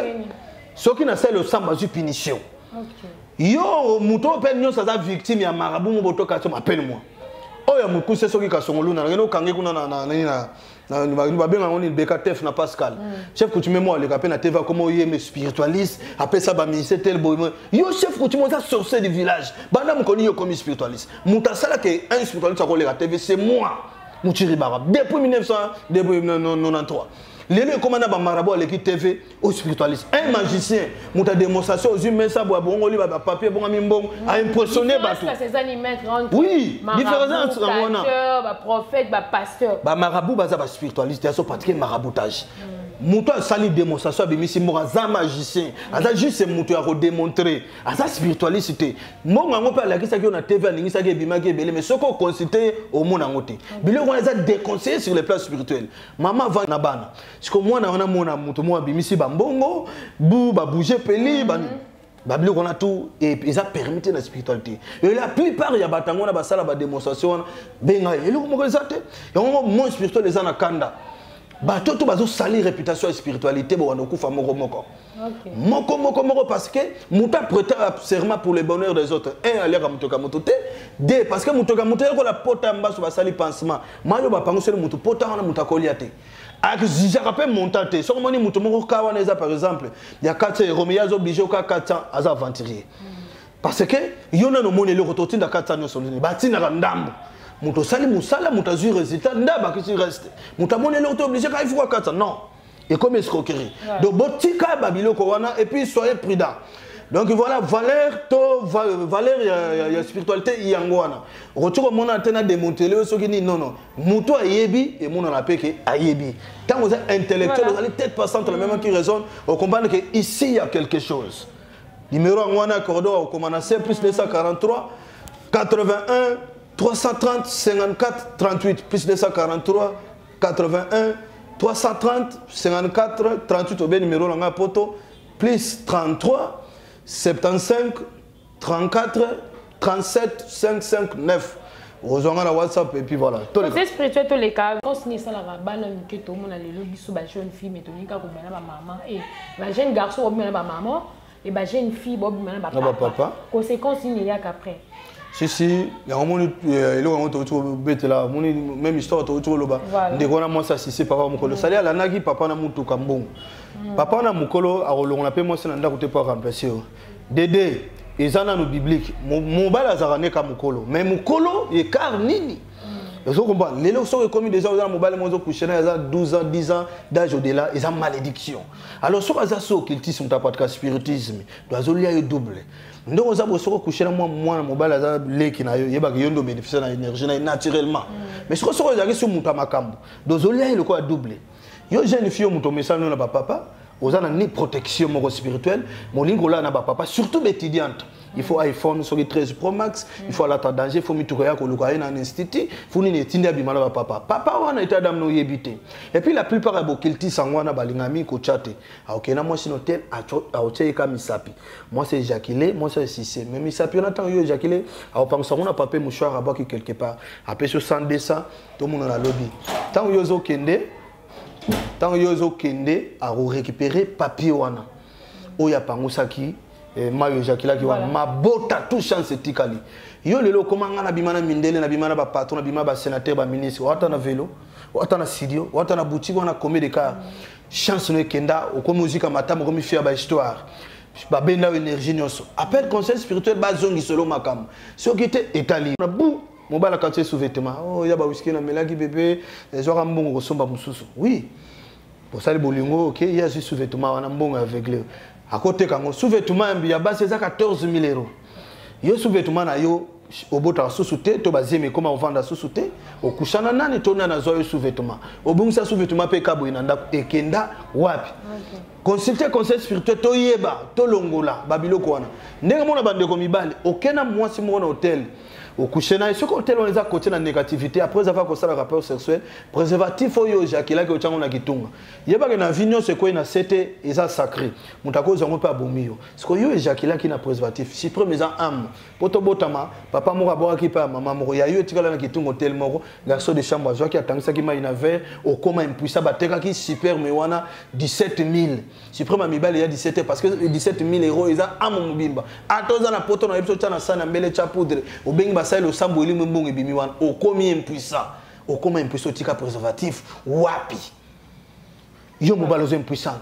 soki nasali osamba azwi punition yo moto oyo mpe nyonso aza victime ya marabu mo botoka so mapene mwa oyo ya mokuse soki kasongoluna nakende okange kuna na- na- nani na- na- na- babenga yango nini beka tef na pascal. Chef coutume mo aleka mpe na tv akoma oyeme spiritualiste apesa baministère tel boye yo chef coutume oza sorcier du village. Banda mokoni yo komi spiritualiste. Moto asalaka un spiritualiste akoleka tv c'est moi. Depuis 1900 depuis 93 lelo ekóma na bamarabo aleki tv o spiritualiste. Un magicien moto adémonstration ozwi mesa boya bongoli bapapier ebongami mbongo aimpressionne bato Différence, c'est ça, ils mettent entre Oui, marabout, différence, yango wana. bamarabu baza baspiritualiste azo pratike maraboutage moto asali démonstration abimisi mbongo aza magicien aza juste moto ya kodémontre aza spiritualiste te mbongo yango mpe alakisaki yo na tv aningisaki ebimaki ebele mais soki oconsulte omona yango te biloko wana eza déconseillé sur le plan spirituel mama avandi na bana siko mwana wana mona moto moko abimisi bambongo bu babouge peli bani babiloko wana tu e- eza permis te na spiritualité et la plupart ya bato yango wana basala badémonstration wana benga ye eloko moko eza te yango mon spirituel eza na kanda bato to bazosali réputation ya spiritualité bowanda okufa moko moko. Ok. moko moko moko parce que moto aprêter serment pour le bonheur des autres. Un aliaka moto ka moto te deux parce que moto ka moto yekola pota mbaso basali pansement. Mayo bapangoseli moto pota wana moto akolia te akizizaka mpe montant te soki omoni moto moko ka wana eza par exemple ya 400 euro mais ye azoblige oka 400 aza aventurier parce que yo nano omoni eloko totinda 400 nyonso nini batindaka ndambo moto osali mosala moto azwi résultat nde abakisi reste moto amoni eloko te oblige ka ifuka 400 non. Ekomi escroquerie. Donc botika babiloko wana et puis soyez prudent donc voilà valeur to va- valeur ya, ya, spiritualité yango wana okoki komona te na démontele oyo soki nini nono moto ayebi emonana mpe ke ayebi ntango oza intellectuel Voilà. ozali tête passante la même qui raisonne ocomprendre que ici il y a quelque chose. Numéro wana corridor okoma na c plus 243 81 330 54 38 plus 243 81 330 54 38 obe numéro nanga poto plus 33 75 34 37 559 ozwanga na whatsapp et puis voilà. Spirituel toleka konsini esalaka bana mike tomona lelo biso bajeune fille me tolingi kaka kobima na bamama e bajeune garçon bobima na bamama e bajeune fille bobima na bapapa conséquence nini eyaka après si si yango moni eh, eloko yango tokuti kobetela moni même histoire tokuti koloba ndeko wana mwasi asisi papa mokolo. Sali alandaki papa na mutuka mbongo. Papa wana mokolo akolongola mpe mwasi na ndako te mpo aremplace yo. Dede eza nano biblique Mo- mobali azalaka ne ka mokolo. Mais mokolo ekart nini? Ozokomprendre lelo soki ekomi déjà oza na mobali moko ozokushe na aza 12 ans 10 ans d'âge au-delà eza malédiction. Alors soki aza so occultisme to apatika spiritisme do azolia yo double ndenge oza boye soki okushe na mwa mwana mobali aza leki na yo yebaka yo nde obénéficie na énergie na ye naturellement. Mais soki soki ozalaki so moto ya makambo. Do ozolia ye lokola double. Yo jeune fille yo moto omesana yo na bapapa oza na ni protection moko spirituelle molingi olala na bapapa surtout baétudiante il faut iphone soki 13 pro max il faut alata danger faut mituka ya koluka ye na na institut fu nini etindi abima na bapapa papa. Wana ete adamu na oyebi te. Et puis la plupart ya bokiltis yango wana balingami kotya te. Akokenda mwasi na hotel aotya ye ka misapi. Mwasi éjaculé mwasi asise mais misapi wana ntango yo éjaculé akopangisa yango na papier mouchoir abwaki quelque part. Apesi yo 100 200 tomona na lobi ntango yo ozokende ntango yo ozokende akorécupere papier wana. Oyo apangusaki mayo ejakilaki wana mabota tout chance etikali. Yo lelo okoma nga nabima na mindele nabima na bapatron nabima na basénateur baministre wata na velo wata na studio wata na boutique wana combien de car chance no ekenda okomi ozika matama okomi fia bahistoire babenda énergie nyonso. Appel conseil spirituel bazongiselo makambo. Soki te etali. Na bu mobali akanti sous-vêtement oh, ya bawiski namelaki bebe ezwaka mbongo kosomba mosusu. Oui. Bosali bolingo oke ye azwi sous-vêtement wana mbongo aveugle akoteka yango sous-vêtement ya basi eza 14 000 euros. Yo sous-vêtement na yo obotaka susu te to baziemi ekoma ovanda susu te okushana nani to nani azwa yo sous-vêtement? Obongisa sous-vêtement mpe kaboye na ndako ekenda wapi? Consulte conseil spirituel toyeba tolongola babiloko wana. Ndenge mona bandeko mibali okenda mwasi moko na hotel okushe na ye soki hotel wana eza kotie na négativité après ava kosala rapport sexuel préservatif oyo ojakelaki otyango na kitunga yebake na vi nyonso ekwei na se te eza sacré. Moto akozwa yango mpe abomi yo. Sikoyo yo ejakelaki na préservatif? Suprême eza ame mpo tobotama papa moko abwakaki mpe ya mama moko ya yo etikala na kitunga hotel moko garçon de chambre azwaki atangisaki mai na verre okoma impuissant batekaki superme wana 17 000 suprême ya mibali ya 17 parce que 17 000 euro eza ame mobimba ata oza na poto na yebiso otya na sani ya mbele tya poudre obengi basali osambo elimo mbongo ebimi wana okomi impuissant. Okoma impuissant otika préservatif wapi? Yo mobali oza impuissant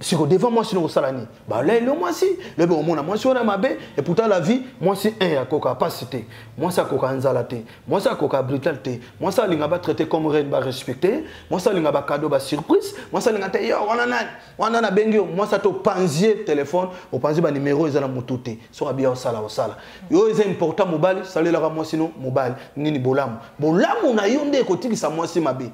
siko devant mwasi no kosala nini balelo mwasi lobi omona mwasi wana mabe et pourtant la vie mwasi 1 akoka pasi te mwasi akoka nzala te mwasi akoka brutal te mwasi alinga batraité comme reine barespecte mwasi alinga bakado basurprise mwasi alinga te yo wana nani wana nabengi yo mwasi ata opanzie telefone opanzie banimero eza na motu te soki abiya osala osala yo eza important mobali. Salelaka mwasi no mobali. Nini bolamu bolamu na yo nde ekotikisa mwasi mabe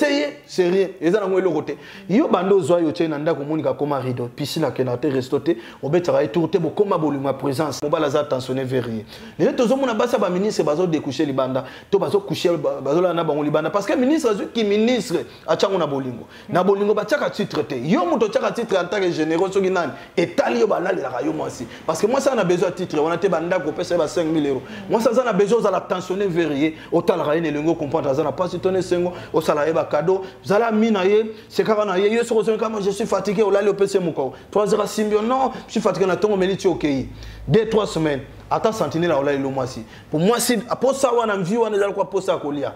ye rien. Eza nango eloko te yo bande ozwa yo tie na ndako omonika koma rido piscine akendaka te resto te obetaka ye tour te bokoma bolingo ya présence. Mobali aza attentionné vers ye lelo tozomona basi ya baministre bazodécouche libanda. To bazokouche bazolala na bango libanda. Parce que ministre azwiki ministre? Atyango na bolingo. Na bolingo batiaka titre te yo moto otiaka titre en tant que généraux soki nani etali yo balalelaka yo mwasi parce que mwasi aza na besoin ya titre. Wana te bandako opesa ye ba 5000 euros. Mwasi aza na besoin ozala tensionné vers ye otalaka ye na elengi ocomprendre aza na mpasi to na esengo osala ye bakado zala mi na ye sekaka na ye yo soki ozongi kama je suis fatigué olali opesi ye mokao 3 heures asimbi yo non je suis fatigué na ntongo omeli ti okei deux trois semaines. Ata sentinele aolali lo mwasi po mwasi posa wana mvi wana ezali kwa posa ya kolia.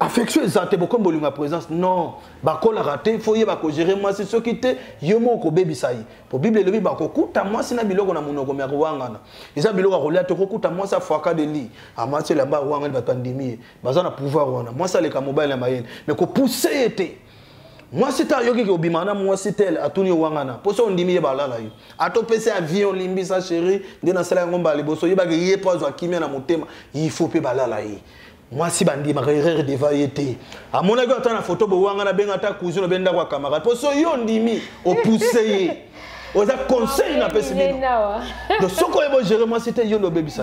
Affection eza te bokomi bolingo ya présence. Non. Bakolaka te fo yeba kogere mwasi soki te yo moko kobebisa ye po bible elobi bakokuta mwasi na biloko na monoko ya kowangana eza biloko ya kolia te kokuta mwasi afwaka de li amwasi elamba awangani bato andimi ye baza na pouvoir wana mwasi aleka mobali ya mayele mais kopuse ye te mwasi te ayoki ke obima na mwasi tele atuni yo wangana. Mpo so ondimi ye balala yo atopesi avion olimbisa sheri nde nasala yango mbala liboso oyebake ye mpo azwa kimia na motema ifo mpe balala ye mwasi bandimaka erreur deva ye te amonaki ata na foto bowanga nabenga ata cousine obe ndako ya camarade. Mpo so yo ondimi opuse ye oza conseil napesi bino. <laughs> donc soki oyeba ogere mwasi te yo nde obebisa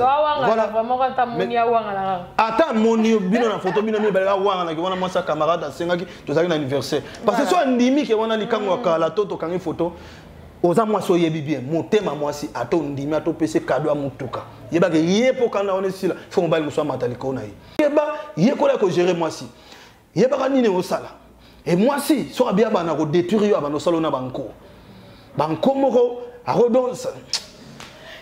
ata amoni bino na foto bino mibale awanganaki wana mwasi ya camarade asengaki tozalaki na anniversaire. Parce que so andimiki wana likango ya kala to tokangi foto oza mwasi oyebi bien. Motema mwasi ata ondimi ata opesi kado ya motuka. Yebaka ye mpo kanda wana esila fo mobali mosu amata likolo na ye. Yeba yekola ya kogere mwasi. Yebaka nini osala? E mwasi soki abi abana kodétruire yo abana osala na banko banko moko akodonsa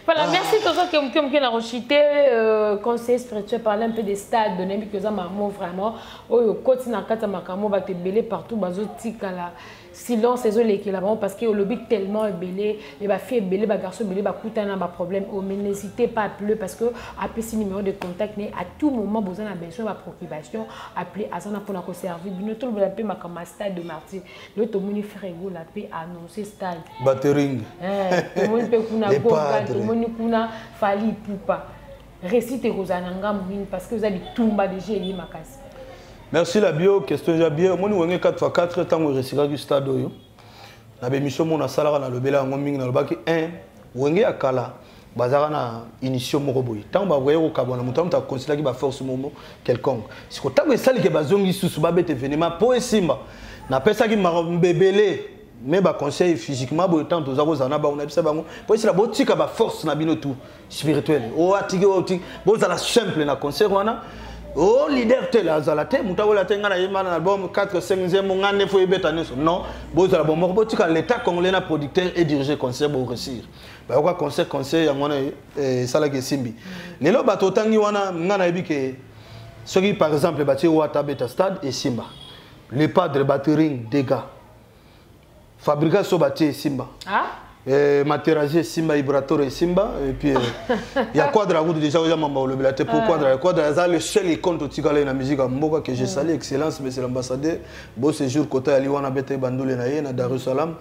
Voilà, ah. merci Toto Kim Kim a rechuté, euh, conseiller spirituel, parler un peu des stades, donner un peu de maman vraiment. Oh, côté na kata makamo, ba te belé partout, bazo tikala. Silence ezolekela bango parce que olobi tellement ebele e bafille ebele bagarçon ebele bakutana na baproblème o mais n'hésitez pas appeler parce que apesi numéro de contact ne à tout moment boza na besoin bapréoccupation appele aza na mpona koservir bino tolobola mpe makambo ya stade de martyr. Tomoni mpe annonce stade batering tomoni mpe kuna goga tomoni kuna fali pupa récite ekozala na ngambo nini parce que oza bitumba déjà eyi makasi merci la bio question ya bien. Omoni wenge 4x4 ntango eresikaki stade oyo na bémission moko nasalaka nalobela yango mingi nalobaki 1 wenge ya kala bazalaka na initio moko boye ntango bakoye kokabwana moto amoto akonsilaki baforce momo quelconque. Siko ntango esalike bazongi susu babete venema mpo esimba napesaki mbebele me baconseil physiquement boye ntango toza kozala na bango nayebisa bango mpo esila botika tu spirituele o atiki o tiki bozala simple na concert wana o leader te azala te moto akola te ngai nayemba na album 4 5 nzembo ngai nde fo ebeta nyonso non. Bozala bomoko botika l'état congolais na producteur et dirige concert boresir bayoka concert concert yango wana esalaki esimbi lelo bato otangi wana ngai nayebi ke soki par exemple batie wata beta stade esimba le padre batering dégâts. Fabrika so batie esimba Eh, materagie esimba vibrator esimba et puis il y a quadra kutu déjà oza mamba olobela te pour quadra. Quadra aza le seul icône totikala ye na musique ya mboka que je sali excellence monsieur l'ambassadeur. Beau séjour kota yali wana bete bandule na ye na darussalam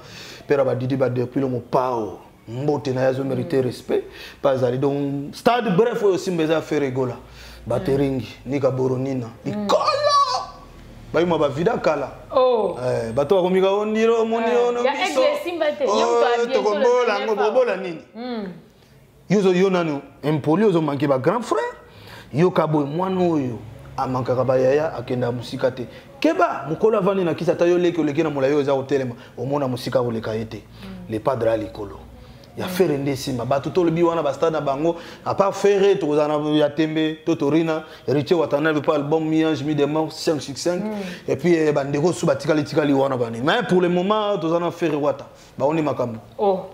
mpe na badidi badepui lo mopao mbote na ye azomérite respect. Mpe azali donc stade bref oyo osimba eza affaire egola bateringi nika boronina likolo bayima bavida kala. Bato bakomika ondiro omoni ono bisotokombola yango bobola nini? Yo ozo nani impoli ozomanke bagrand frère. Yoka boye mwana oyo amankaka bayaya akenda mosika te. Keba mokolo avandi na kisi ata yo leki oleki na molai oyo eza kotelema omona mosika koleka ye te. Le padre ya likolo ya fere nde esimba bato tolobi wana bastade na bango apart fere tokozala na ya tembe to torina héritier watana lopa album miange mi de mort 5 sur 5 et puis bandeko su batikali tikali wana bani. Mais pour le moment toza na fere wata. Bango nde makambo?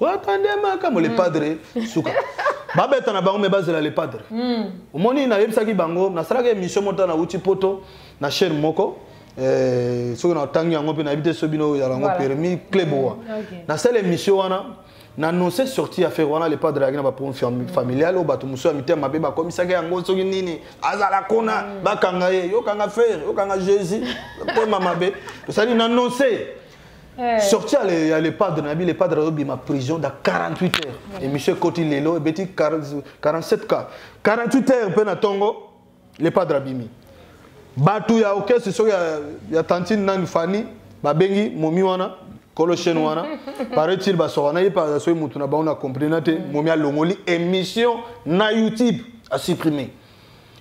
Wata nde makambo le padre suka. <laughs> Babeta na bango me bazela le padre omoni nayebisaki bango nasalaki émission mota nauti poto na chaîne moko. Soki natangi yango mpe nayebi te so bino oyala yango permis cleboa nasala émission wana na annonce sorti affaire wana le padre ayaki na baproblème familiale oyo bato mosusu ya mitema mabe bakomisaki yango soki nini. Azala kuna bakanga ye yokanga fere yokanga jésus <laughs> mpema mabe tosali na annonce sorti ya le padre na bi le padre azobima prison da 48 heures. Émission ekoti lelo ebeti 47 cas 48 heures mpe na ntongo le padre abimi bato ya orchestre soki ya tantine nani fani babengi momi wana kolo chaîne wana paraît-il basoka na ye mpe aza soki motu na bango na comprena te momi alongoli émission na youtube asupprime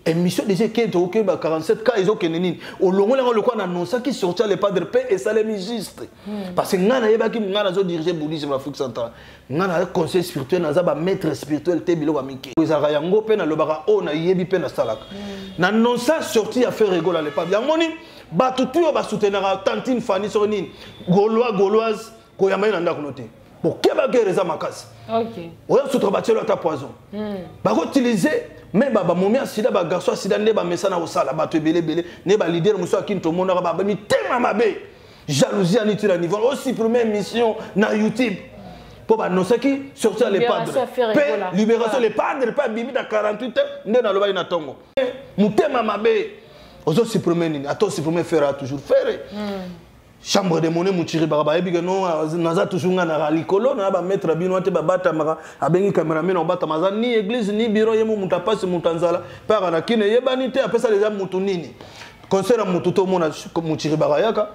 émission déjà ekei tokokeba 47 cas ezokende nini olongoli yango lokwa na annonsaki sortir le padre mpe esalemi juste parce que ngai nayebaki ngai nazodirige bouddhisme na afrique centrale. Ngai naza conseil spirituel naza bamaître spirituel te biloko ya mike ezalaka yango mpe nalobaka oyo nayebi mpe nasalaka sorti ya faire egola le padre yango nini bato tu oyo basoutenaka tantine fani soki nini? Gaulois gauloise koyamba ye na ndako no te. Bokebaka ere eza makasi. Oya sutra batielo ata poison. Bakoutilize me bamomi ya sida bagarso ya sida nde bamesana kosala. Bato ebeleebele nde balidere mosusu akini tomonaka bamitema mabe. Jalousie ya niti na niveau. Osupprime émission na youtube. Mpo banosaki sortir le padre mpe libération le padre mpe abimi na 48 heures nde nalobaki na ntongo motema mabe ozosupprime nini? Ata osupprime fere a toujours fere chambre de monnaie mutiri baka bayebi ke non naza toujours nga na likolo na bametre bino te babatamaka abengi cameraman obatama aza ni église ni biro ye mo moto apasi moto anzala mpaka na kino eyebani te apesa deja motu nini? Concert ya motu to omona mutiri baka yaka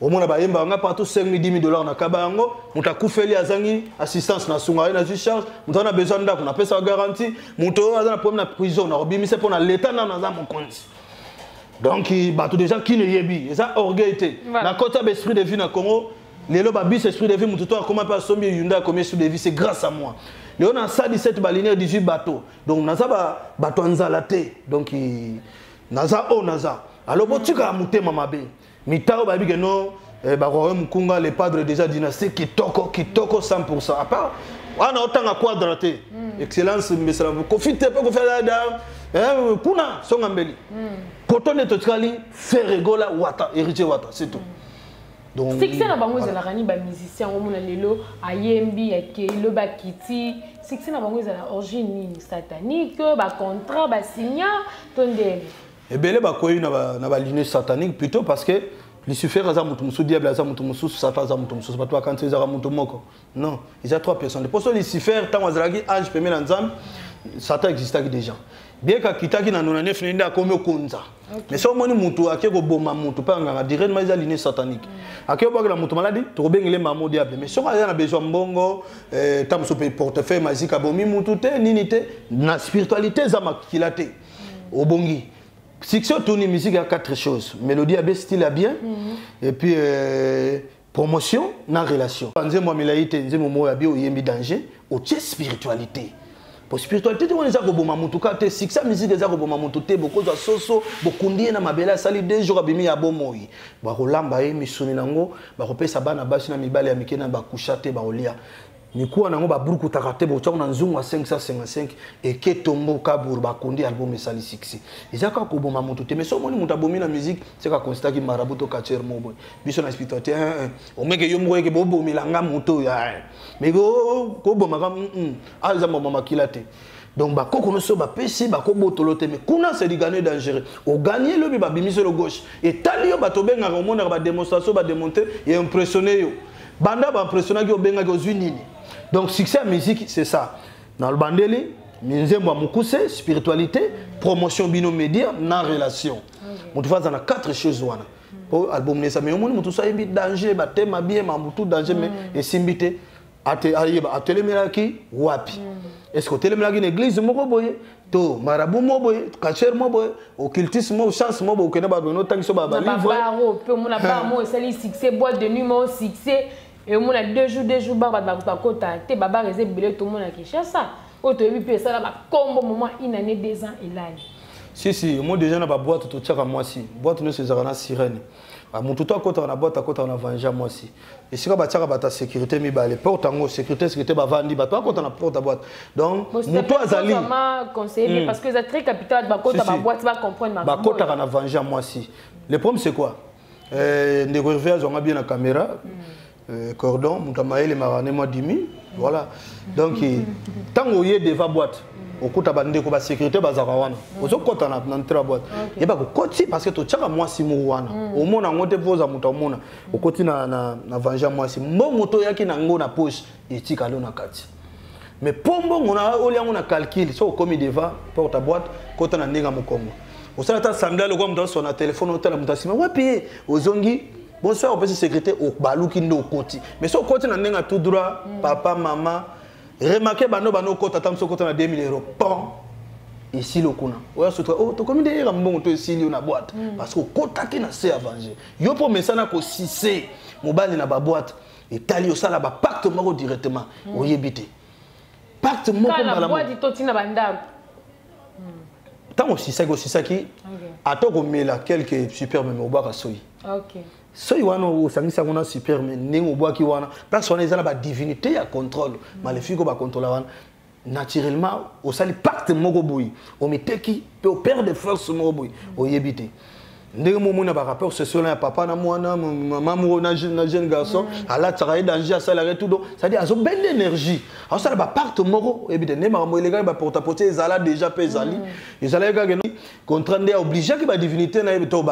omona bayembaka nga partout 5 10 dollars na kaba yango moto akufeli azangi assistance na sunga ye nazwi charge. Moto aza na besoin ndako napesa garantie. Moto oyo aza na problème na prison nakobimisa mpo na leta nano aza mokonzi donc bato déjà kino eyebi eza orgueil te Voilà. na kota ba esprit de vie na congo. Lelo babisi esprit de vie motu to akoma mpe asombi eyunda akomi esprit de vie c'est grâce à moi. Lelo nasali 7 balinéaire 18 bateau donc naza ba- bato ya nzala te donc naza oyo naza. Alors botikaka motema mabe mitao bayebi ke no eh, baroye mokunga le padre déjà dynastie kitoko kitoko 100% à part wana otanga quadra te excellence mbesela kofi te mpe kofi eh, kuna songa mbeli koto nde totikali feregola wata héritier wata c'est tout. Donc succès na bango ezalaka ni bamusicien omona lelo ayembi akelo bakiti succès na bango ezala origine nini satanique bacontrat basigna to ndeni ebele bakoyi na ba- na baline satanique plutôt parce que lucifer aza moto mosusu diable aza moto mosusu satan aza moto mosusu bato bakanisi ezaka moto moko. Non eza trois personnes. Poso lucifer ntango azalaki ange peme na nzambe satan existaki déjà bien kakitaki na 99 nde akomi okonza mais so omoni motu ake koboma motu mpe anganga directement eza line satanique. Ake obwakela motu maladi tokobengele mamo diable. Mais soki aza na besoin mbongo eh, ntango mosusu mpe portefeuille mazika abomi motu te nini te na spiritualité eza makila te obongi succès tourne musique à quatre choses. Mélodie bien style à bien. Et puis euh, promotion na relation. Nzembo ya milai te nzembo moko ya bien oyembi danger otie spiritualité po spiritualité te wana eza koboma motu ka te succès musique eza koboma motu te bokozwa soso bokundi ye na mabele asali deux jours abimi ya bomoi. Bakolamba ye misuni nango bakopesa bana basi na mibale ya mike na bakusha te bakolia mikuwa nango baburukutaka te botyango na nzungu ya 555 eke tombo kaburu bakundi album esali succès. Eza kaka koboma moto te mais so omoni moto abomi na musique seka considaki marabu to kachere mo boye biso na spiritualité omeke yo moko eke bobomelanga moto oyo mais ko- kobomaka ayo eza mama makila te. Donc bakoko nyonso bapesi bakobotolo te mais kuna c'est du gagner dangereux oganie lobi babimisi lo gauche. Etali yo bato obengaka omonaka badémonstration badémonte eimpressionne yo. Banda baimpressionnaki obengaki ozwi nini donc succès ya musique c'est ça. Na lobandeli nzembo ya mokuse spiritualité promotion bino média na relation. Fa aza na quatre choses wana. Po album mais omoni moto so ayembi danger batema bien mamutu danger mais te ate- ayeba atelemelaki wapi. Est ce que otelemelaki na église moko boye? To marabu mo boye kacher mo boye occultisme mo chance mo boye okende bato otangisi so na balivre babaro mpe omona bar mo esali succès boîte de nuit mo succès eomona deux jours deux jours bar bato bato bakota te toyebi mpe esala bakombo moment une année deux ans elali si si mo déjà na baboîte totiaka mwasi boîte nyonso ezalaka na sirene Ah, motu to akotaka na boîte akotaka na vanja mwasi esika batiaka bato ya sécurité mibale porte yango sécurité sécurité bavandi bato akota na porte ya boîte. Donc azali conseiller parce que eza très capital Si, si. makambo oyo. bakotaka na vanja mwasi le problème c'est quoi? Euh, ndeko azwanga bien na caméra. Euh, cordon moto amayelemaka ne mwa dimi voilà. Donc ntango oye deva boîte okuta bandeko basécurité bazalaka wana. Ozokɔta na ntre ya boîte. Yeba kokoti parce que totiaka mwasi moko wana. Omona yango te mpo oza moto amona okoti na, venge ya mwasi mbongo to oyaki nango na poche etikali yo na kati mais mpo mbongo na olia yango na calcule so okomi deva porte à boîte kota na ndenge ya mokongo osala ata sandale lokola moto aso na telefone otala moto asima wapi ye ozongi bonsoir opesi sécurité baluki nde okoti mais so okoti na ndenge ya tout droit papa mama remarke bando bando okota ata moso okota na 2000 euro pon esili okuna oya soto oh, tokomi nde yeka mbongo to esili yo na boîte? Parce que okotaki na se avange yo mpo mesana kosise mobali na baboîte etali osala bapacte moko directement. Oyebi te pacte moko ntango osisaki osisaki ata okomela quelque superme me obwaka soyi ok soki wana osangisi yango na superme ndenge obwaki wana. Place wana eza na badivinité ya contrôle. Maléfique oyo bacontrôla wana. Naturellement osali pacte moko boye omiteki mpe opère de force moko boye oyebi te ndenge momona barapport sociaux ya papa na mwana mama moko na jeune na jeune garçon alataka ye danger asalaka tout donc. C'est-à-dire azobende énergie azosala baparte moko oyebi te nde makambo elekaki baportaporte ezala déjà mpe ezali ezalaki kaka contrat nde aobligeaki badivinité na ye to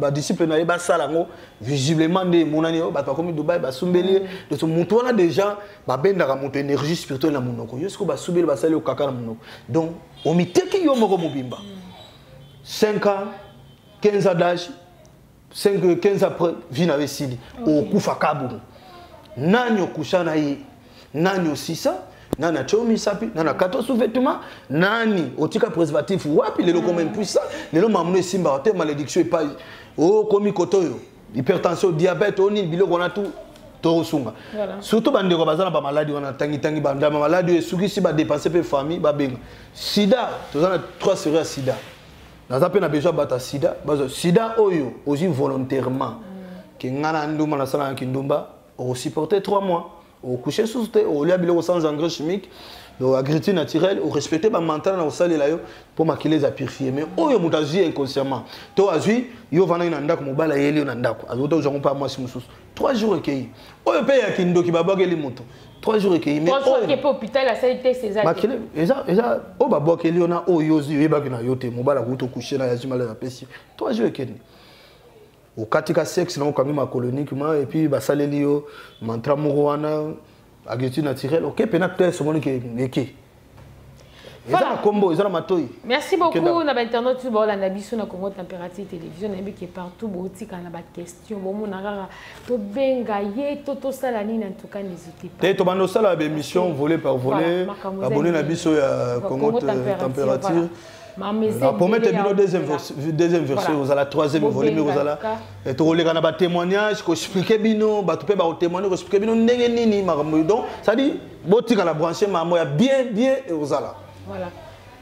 badisciple na ye basala yango visiblement nde emonani bato bakomi dubai basumbeli ye donc wana déjà babendaka moto énergie spirituelle na monoko yo sikoyo basumbeli basali na monoko donc omiteki yo moko mobimba 5 ans 15 ans d'âge 5, 15 après vie na yo esili okufa kabunu nani okusha na ye? Nani osisa? Nani atyo misapi nani akata sous-vêtement nani otika préservatif wapi? Lelo koma impuissant. Lelo mamuno esimbaka te malédiction epai okomi koto oyo hypertension diabète onini biloko wana tu tokosunga Voilà. surtout bandeko baza na bamaladi wana tangitangi bandama maladi oyo esukisi badepense mpe famille babenga. Sida toza na 3 série ya sida naza mpe na besoin bata sida. Bazwa sida oyo ozwi volontairement. Ke nga na ndumba nasalakaki ndumba okosupporte 3 mois. Okouche susu te olia biloko sans engrais chimique. Agriculture naturelle orespecte bamantala na kosalela yo mpo makili eza purifie mais oyo moto azwi inconsciemment. To azwi yo ovandaki na ndako mobali ayeli yo na ndako. Azota ozwango mpe mwasi mosusu. 3 jours ekei. Oyo mpe ya kindoki babwakeli moto 3 jours ekei Trois eza oyo babwakeli yo na oyo ozi oyebaki na yo te mobali akuti okushe na yazwi malade apesi trois jours ekende okatika sexe na okangi makoloniquement epuis basaleli yo mantra moko wana agriculture naturelle oke mpena te somoni ke eke eza Voilà. na kombo eza na matoi merci beaucoup. na bainternet oyo baolanda biso na congo température télévision nayebi ke partout botika na baquestion bomona kaka tobenga ye to tosala nini pas. Te tobanda osala bémission volet par na biso ya congo Congo te- Température, ya bino deuxième ozala troisième volume ozala luka. Tokoleka na batémoignage koexplike bino bato mpe bakotémoigne koexplike bino ndenge nini makambo oyo donc cestadire botikala branche makambo ya bien bien ozala voilà.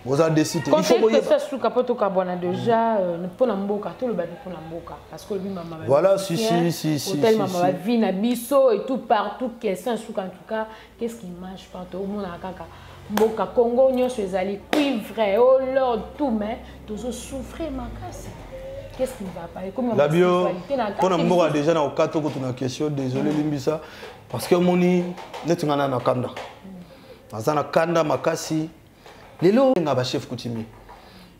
Ozala décide il faut conseil koyeba pesa suka mpo tokabwana déjà euh, mpo na mboka tolobaki mpo na mboka. Parce que olobi mama ba Voilà, musicien, si, si, si, hôtel si, mama bavi na biso et tout partout question suka en tout cas qu'est-ce qui marche pas tomonaka kaka mboka congo nyonso ezali cuivre olor tout mais tozosouffrir makasi qu'est-ce qui ne va pas? Ekomi la bio spiritualité na mpona mboka déjà na okata okotuna question désolé limbisa parce que omoni neti nga na na kanda. Naza na kanda makasi lelo nga bachef coutumier.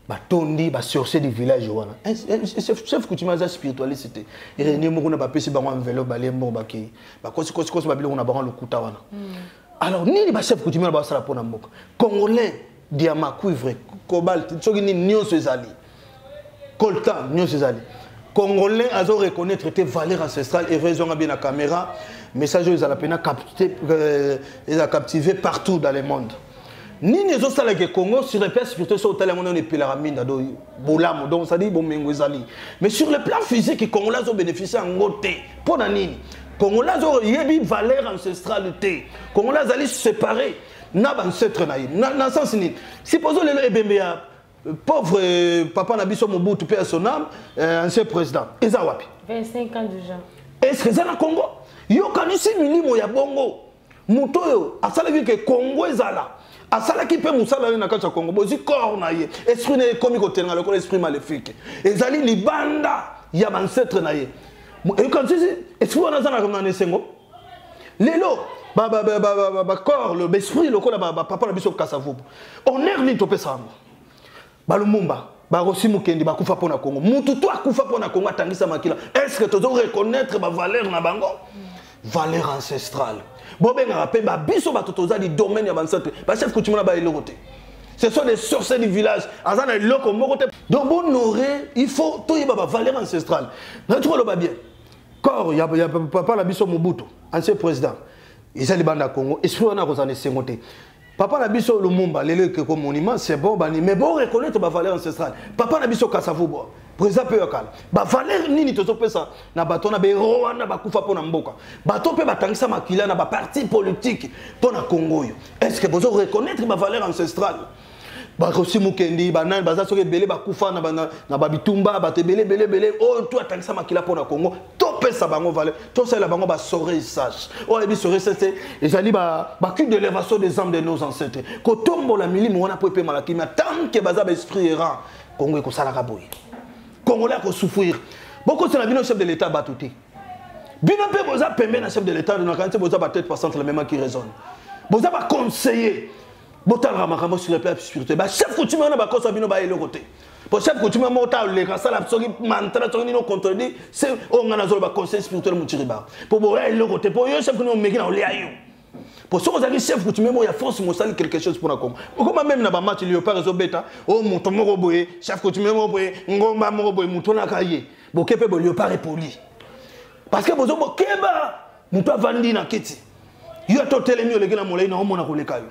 Batondi basorcier du village wana. Un- un- chef chef coutumier aza spiritualiste. Te renie moko na bapesi bango enveloppe balie moko bakei bakosikosikosikosi babiloko na bango lokuta wana. Alors nini bachef coutumier na basala mpo na mboka? Congolais diama cuivre cobalt soki nini nyonso ezali. Coltan nyonso ezali. Congolais azo reconnaître te valeur ancestrale et ezwanga bien na caméra. Message ezala mpena capté- euh, eza captivé partout dans le monde nini ezosalaka congo sur le plan spirituel so otali yango nano epelaka minda do bolamu. Donc cestadire bomengo ezali. Mais sur le plan physique congolais azobénéficie yango te. Mpo na nini? Congolais azoyebi valeur ancestrale te. Congolais azali séparé. Na bancêtre na ye. Na sens nini? Supposons lelo ebembe ya pauvre euh, papa na biso mobutu mpe ya son âme euh, ancien président eza wapi? 25 ans déjà. Estce eza na congo? Yokanisi milimo ya bongo. Moto oyo asalaki ke congo ezala asalaki mpe mosala ye na kati ya congo bozwi corps na ye. Esprit na ye ekomi kotelenga lokola esprit maléfique. Ezali libanda ya bancetre na ye. Mo- yokanisisi esprit wana aza na esengo? Lelo ba- ba- ba- ba- ba- ba- bacor le baesprit lokola ba- bapapa na biso kasa vubu honneur nini topesa yango? Balumumba barosi mokendi bakufa mpo na congo. Mutu to akufa mpo na congo atangisa makila. Est ce que tozo reconnaître bavaleur na bango? Valeur ancestrale bobengaka mpe babiso bato toza di domaine ya bancetre bachef coutume na baeloko te ce sont des sorciers du village aza na eloko moko te donc il faut toyeba bavaleur ancestrale nati koloba bien corps ya papa na biso mobutu ancien président eza libanda ya congo esprit wana akozala na esengo te papa na biso lumumba lelo ekeko monument c'est bon bani. Mais bo reconnaître bavaleur ancestrale. Papa na biso kasavubo président mpe yo kala bavaleur nini tozopesa na bato wana bero wana bakufa mpo na mboka. Bato mpe batangisa makila na baparti politique mpo na congo oyo est ce que bozo reconnaître bavaleur ancestrale barosi mokendi banani baza soki ebele bakufa na ba- na- na babitumba bato ebele ebele ebele. Oyo to atangisa makila mpo na congo. Topesa bango valeur tosalela bango basore sage. Oyo yebi sore sage ezali bacule de l'élévation des âmes de nos ancêtres. Kotombola milimo wana mpo epemalaki mais tant ke baza baesprit errant congo ekosalaka boye. Congolais akosouffrir. Bokosela bino chef de l'état bato te. Bino mpe boza pembe na chef de l'état donaka nti boza batete passante la même qui raisonne boza baconseiller botalaka makambo sur le plan spirituel bachef coutume wana bakosa bino baya eloko te. Po chef coutume moko ta oleka asala soki mantra soki nini ocontredire se oyo ngai nazoloba conseil spirituel motiriba po boya eloko te po yo chef coutume omeki na olia yo. Po soki ozalaki chef coutume moko ya force mosali quelque chose mpona koma okoma meme na bamatch léopard ezobeta o moto moko boye chef coutume moko boye ngomba moko boye moto onaka ye. Boke mpe boléopard epoli parce que bozo bokeba moto avandi na kiti. Yo ata otelemi oleki na molai na omona koleka yo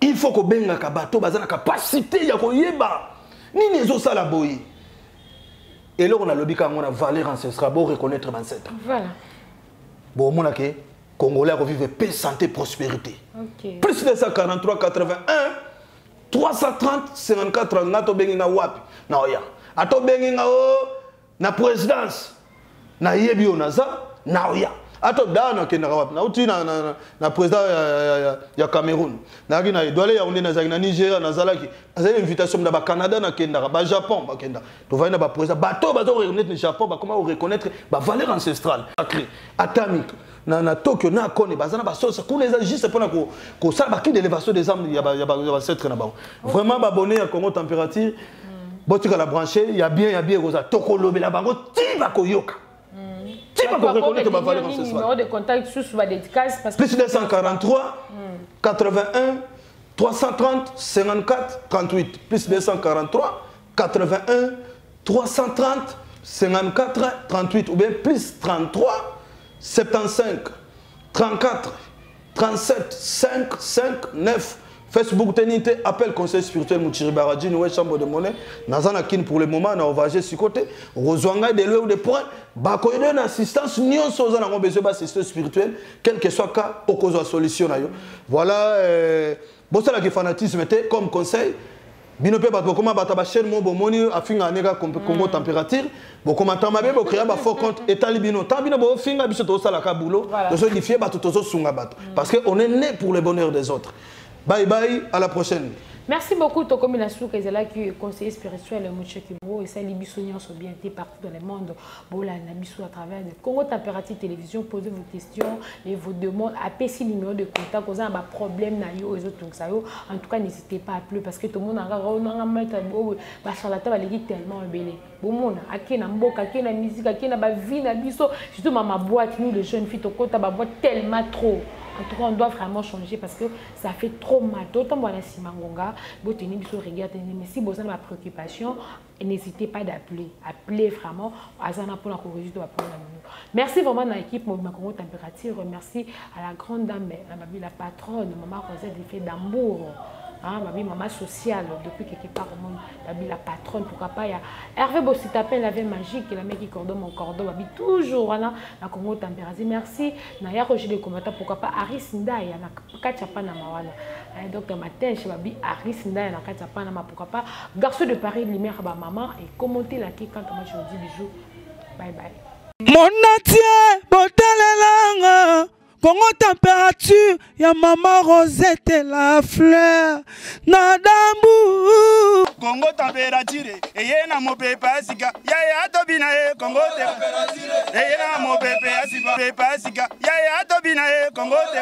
il faut kobengaka bato baza na kapasité ya koyeba. Nini ezosala boye eloko nalobi ka yango na valeur ancestral boreconnaître bancêtre Voilà. bomona ke congolais akovivre paix santé prospérité. Ok. plus 243 81 330 54 30 nga tobengi nga wapi? Na oya. Atobengi nga o na présidence. Nayebi yo naza na oya ato daa nakendaka wapi? Nauti na, na, na, na président ya, ya, ya, ya cameroun nayaki na edwale yaunde nazalaki na nigeria nazalaki nazali invitation na bacanada nakendaka bajapon bakendaka tovali na baprésident bato baza koreconnaître na japon bakoma koreconnaître bavaleur ancestrale sacré atomique. Na, na tokyo na kone baza na basosa kuna eza juste mpona ko- kosala baki d'élévation des âmes ya ba- ya ba- ya bacetre na bango vraiment babone ya congo température botikala branché ya bien ya bien ekozala tokolobela bango ti bakoyoka ti bakoreconnaître bavaleur ancestrale. numéro de contact sous sous la dédicace parce plus 243 81 330 54 38 plus 243 81 330 54 38 ou bien plus 33 75 34 37 5 5 9 facebook teni te appel conseil spirituel mochiri baradini we chambre de monnaie naza na kini pour le moment na ovage siko te kozwa ngai de ou de point bakoyede na assistance nyonso oza nango besoin baassistance spirituelle quel que soit cas okozwa solution na yo voilà euh, bosalaki fanatisme te comme conseil bino mpe bato bokoma bato bachaine mo bomoni afinga aneka congo température bokoma ntan mabe bokrea bafaux compte etali bino ntan bino bofinga biso tozosalaka boulot Voilà. tozodifie bato tozosunga bato parce que on est né pour le bonheur des autres bye bye à la prochaine Merci beaucoup, Tokomi Nasuka, qui est conseiller spirituel, Mouché Kibro, et ça, Libiso Nyonso, bien partout dans le monde. Bola, Nabiso, à travers le Congo Température Télévision, posez vos questions et vos demandes. Appelez si numéro de contact, vous avez un problème, na yo, et autres, donc ça. En tout cas, n'hésitez pas à appeler parce que tout le monde a un mettre, bah, charlatan, va les tellement belé. Bon, mon, ake na mboka, ake na musique, ake na ba vie, na biso, surtout ma boîte, nous, les jeunes filles, tokota, ba boîte tellement trop. En tout cas, on doit vraiment changer parce que ça fait trop mal. D'autant moi, la Simangonga, Botini, Biso, regarde, mais si vous avez ma préoccupation, n'hésitez pas d'appeler. Appelez vraiment. Azana pour la corriger de Merci vraiment à l'équipe Mouvement Congo Température. Merci à la grande dame, la, patronne, Maman Rosette fait d'Ambour. Hein, ma maman sociale, depuis quelque part au monde, ma vie, la patronne, pourquoi pas, il y a Hervé Bossitapin, la vie magique, la mec qui cordonne mon cordon, ma toujours, hein, la Congo température. Merci, Naya Roger de commentaires, pourquoi pas, Aris Ndaya, na Kachapa na Mawana, Matèche, ma vie, Aris Ndaya, na Kachapa na pourquoi pas, garçon de Paris, lumière, ma maman, et commentez la qui quand moi je vous dis bisous. Bye bye. monatie botalelanga kongo température ya mama rosette la fleur. Na dambu kongo température eye na mopepe ya sika. Yaya tobina ye kongo te eye na mopepe ya sika. Ya sika. Yaya tobina ye kongo te